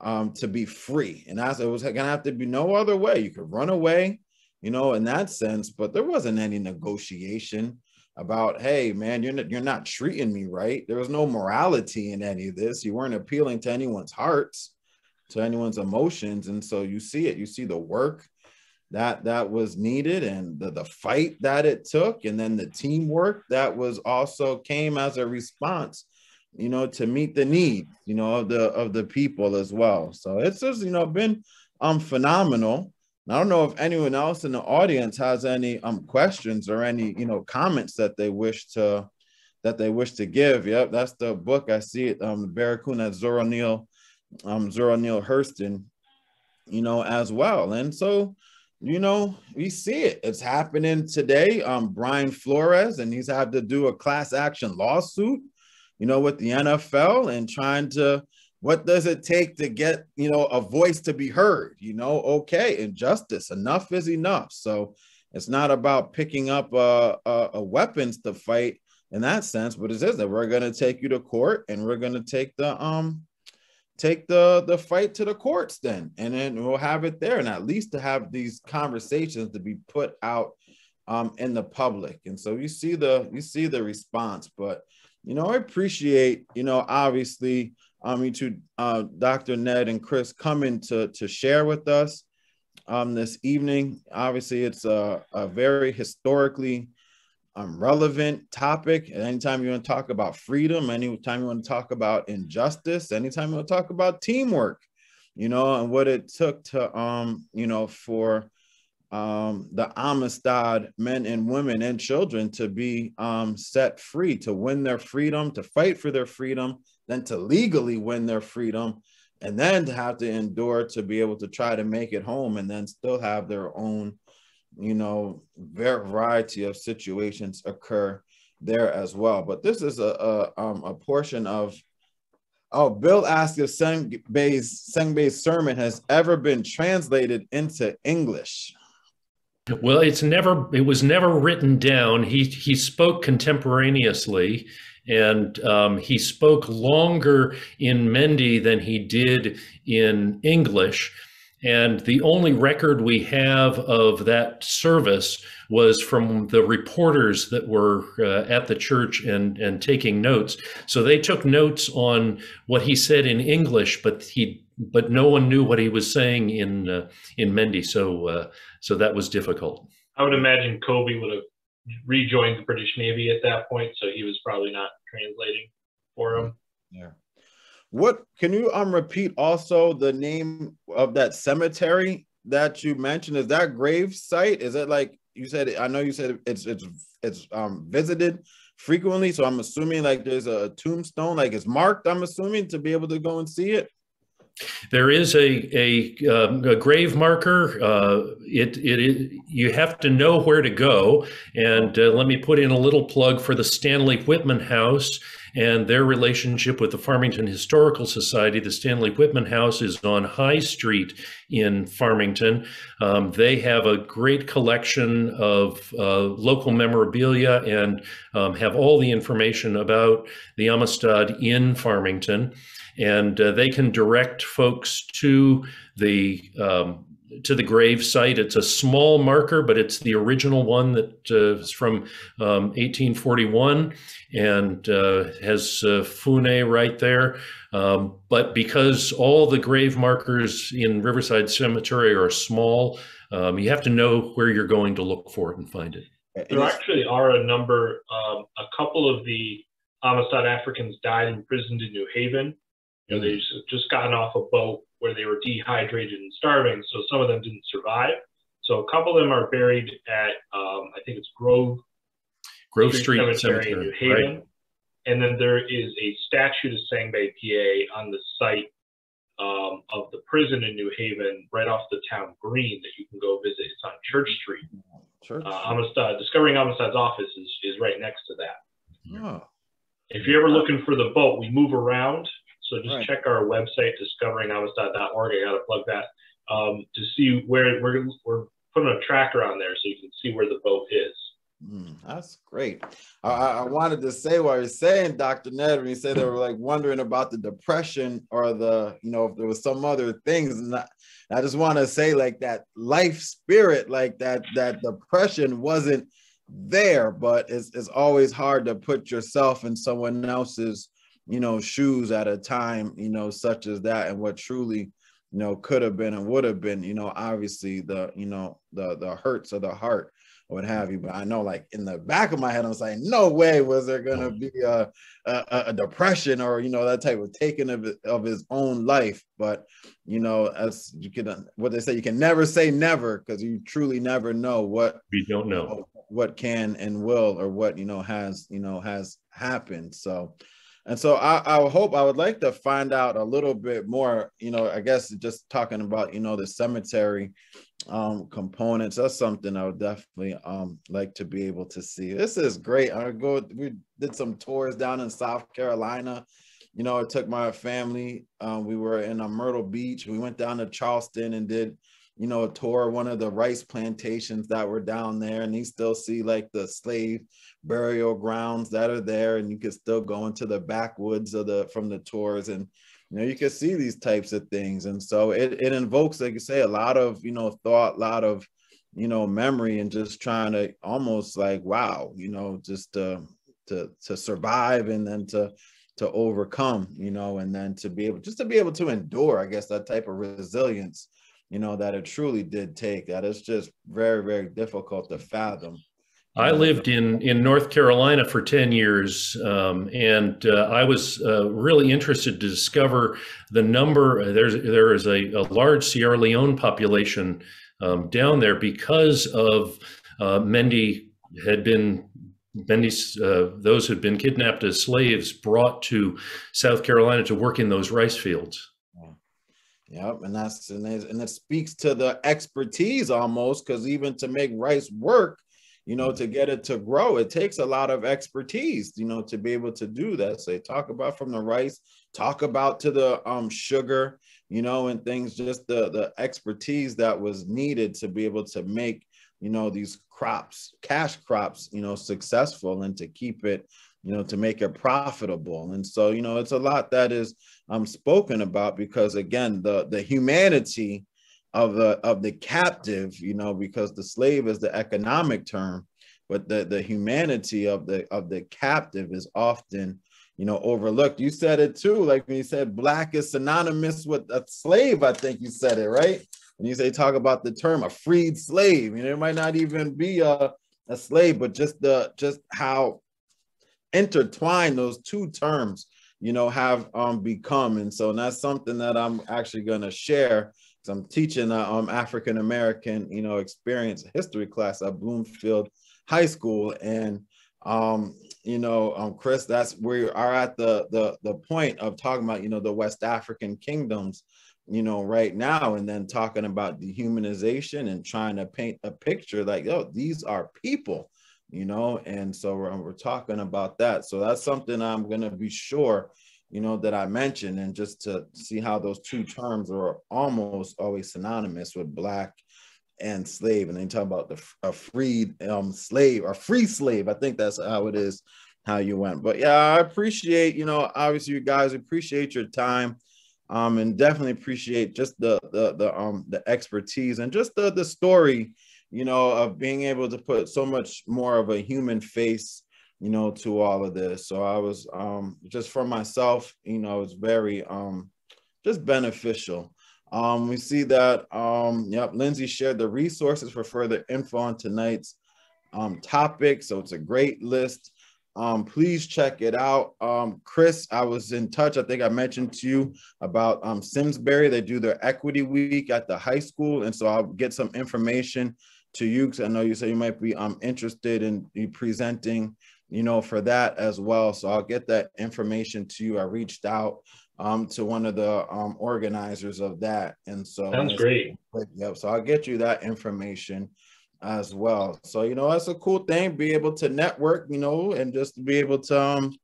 um, to be free. And as it was going to have to be no other way. You could run away, you know, in that sense, but there wasn't any negotiation about, hey, man, you're not, you're not treating me right. There was no morality in any of this. You weren't appealing to anyone's hearts, to anyone's emotions. And so you see it, you see the work that that was needed and the, the fight that it took and then the teamwork that was also came as a response you know to meet the need you know of the of the people as well so it's just you know been um phenomenal I don't know if anyone else in the audience has any um questions or any you know comments that they wish to that they wish to give. Yep, that's the book. I see it. Um, Barracoon Zora Neale, um, Zora Neale Hurston, you know, as well. And so, you know, we see it. It's happening today. Um, Brian Flores, and he's had to do a class action lawsuit, you know, with the NFL and trying to what does it take to get you know a voice to be heard? You know okay injustice enough is enough. So it's not about picking up a, a, a weapons to fight in that sense but it is that we're going to take you to court and we're going to take the um take the the fight to the courts then. And then we'll have it there and at least to have these conversations to be put out um in the public. And so you see the you see the response but you know i appreciate you know obviously um, to uh, Dr. Ned and Chris coming to, to share with us um, this evening. Obviously, it's a, a very historically um, relevant topic. And anytime you want to talk about freedom, anytime you want to talk about injustice, anytime you want to talk about teamwork, you know, and what it took to, um, you know, for um, the Amistad men and women and children to be um, set free, to win their freedom, to fight for their freedom, then to legally win their freedom, and then to have to endure to be able to try to make it home and then still have their own, you know, variety of situations occur there as well. But this is a, a, um, a portion of Oh, Bill asked if Sengbe's, Sengbe's sermon has ever been translated into English. Well, it's never it was never written down. He he spoke contemporaneously, and um, he spoke longer in Mende than he did in English. And the only record we have of that service was from the reporters that were uh, at the church and, and taking notes. So they took notes on what he said in English, but he but no one knew what he was saying in uh, in Mende. So uh, so that was difficult. I would imagine Covey would have rejoined the British Navy at that point, so he was probably not translating for him. Yeah. What can you um repeat also the name of that cemetery that you mentioned? Is that grave site? Is it like you said? I know you said it's it's it's um visited frequently, so I'm assuming like there's a tombstone, like it's marked. I'm assuming to be able to go and see it. There is a a, um, a grave marker. Uh, it, it, it you have to know where to go. And uh, let me put in a little plug for the Stanley Whitman House and their relationship with the Farmington Historical Society. The Stanley Whitman House is on High Street in Farmington. Um, they have a great collection of uh, local memorabilia and um, have all the information about the Amistad in Farmington and uh, they can direct folks to the um, to the grave site. It's a small marker, but it's the original one that uh, is from um, 1841 and uh, has uh, Foone right there. Um, but because all the grave markers in Riverside Cemetery are small, um, you have to know where you're going to look for it and find it. There actually are a number, um, a couple of the Amistad Africans died imprisoned in New Haven. You know, they just, just gotten off a boat where they were dehydrated and starving, so some of them didn't survive. So a couple of them are buried at, um, I think it's Grove Grove Street in New Cemetery, Haven. right? And then there is a statue to Sangbe, Pieh on the site um, of the prison in New Haven, right off the town green that you can go visit. It's on Church Street. Church. Uh, Amistad, Discovering Amistad's office is, is right next to that. Oh, If you're ever looking for the boat, we move around. So just Right. check our website, discoveringamistad.org. I got to plug that um, to see where we're, we're putting a tracker on there so you can see where the boat is. Mm, that's great. I, I I wanted to say what you're saying, Dr. Ned, when you said they were like wondering about the depression or the, you know, if there was some other things. And I, I just want to say like that life spirit, like that, that depression wasn't there, but it's, it's always hard to put yourself in someone else's, you know, shoes at a time, you know, such as that and what truly, you know, could have been and would have been, you know, obviously the, you know, the, the hurts of the heart what have you. But I know, like in the back of my head, I was like, no way was there gonna be a a, a depression or you know that type of taking of of his own life. But you know, as you can, what they say, you can never say never because you truly never know what We don't know. what can and will or what you know has you know has happened so and so I, I hope i would like to find out a little bit more you know i guess just talking about you know the cemetery um components that's something i would definitely um like to be able to see this is great i go we did some tours down in south carolina you know, I took my family. Um, we were in a Myrtle Beach. We went down to Charleston and did, you know, a tour one of the rice plantations that were down there. And you still see like the slave burial grounds that are there, and you can still go into the backwoods of the from the tours, and you know, you can see these types of things. And so it it invokes, like you say, a lot of you know thought, a lot of you know memory, and just trying to almost like wow, you know, just to to to survive and then to to overcome, you know, and then to be able just to be able to endure, I guess, that type of resilience, you know, that it truly did take. That is just very, very difficult to fathom. I lived in in North Carolina for ten years, um, and uh, I was uh, really interested to discover the number. There's there is a, a large Sierra Leone population um, down there because of uh, Mende had been Mende's uh, those who had been kidnapped as slaves brought to South Carolina to work in those rice fields. Yep, and that's and it, and it speaks to the expertise almost because even to make rice work, you know, to get it to grow, it takes a lot of expertise, you know, to be able to do that. So talk about from the rice, talk about to the um sugar, you know, and things, just the the expertise that was needed to be able to make, you know, these crops, cash crops, you know, successful and to keep it, you know, to make it profitable. And so, you know, it's a lot that is um spoken about because again, the the humanity of the of the captive, you know, because the slave is the economic term, but the the humanity of the of the captive is often you know overlooked. You said it too, like when you said black is synonymous with a slave. I think you said it right. When you say talk about the term a freed slave, you know, it might not even be a a slave, but just the just how intertwined those two terms you know have um become. And so that's something that i'm actually going to share because i'm teaching a um african american you know experience history class at bloomfield high school. And um you know um chris that's where you are at the the the point of talking about you know the west african kingdoms you know right now and then talking about dehumanization and trying to paint a picture like oh these are people you know and so we're, we're talking about that. So that's something i'm going to be sure you know that i mentioned and just to see how those two terms are almost always synonymous with black and slave and they talk about the a freed um slave or free slave. I think that's how it is how you went. But yeah i appreciate you know obviously you guys appreciate your time um and definitely appreciate just the the the um the expertise and just the the story you know, of being able to put so much more of a human face, you know, to all of this. So I was um, just for myself, you know, it's very um, just beneficial. Um, we see that, um, yep, Lindsay shared the resources for further info on tonight's um, topics. So it's a great list. Um, please check it out. Um, Chris, I was in touch. I think I mentioned to you about um, Simsbury. They do their equity week at the high school. And so I'll get some information to you because I know you said you might be um, interested in presenting, you know, for that as well. So I'll get that information to you. I reached out um, to one of the um, organizers of that. And so sounds great. Yep. So I'll get you that information as well. So, you know, that's a cool thing, be able to network, you know, and just be able to, um,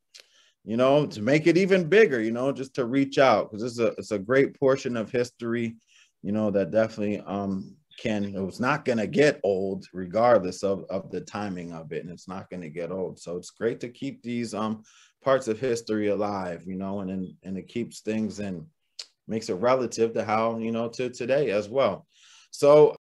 you know, to make it even bigger, you know, just to reach out because it's a it's a great portion of history, you know, that definitely um can it's not gonna get old regardless of, of the timing of it, and it's not gonna get old. So it's great to keep these um parts of history alive, you know, and and, and it keeps things and makes it relative to how, you know, to today as well. So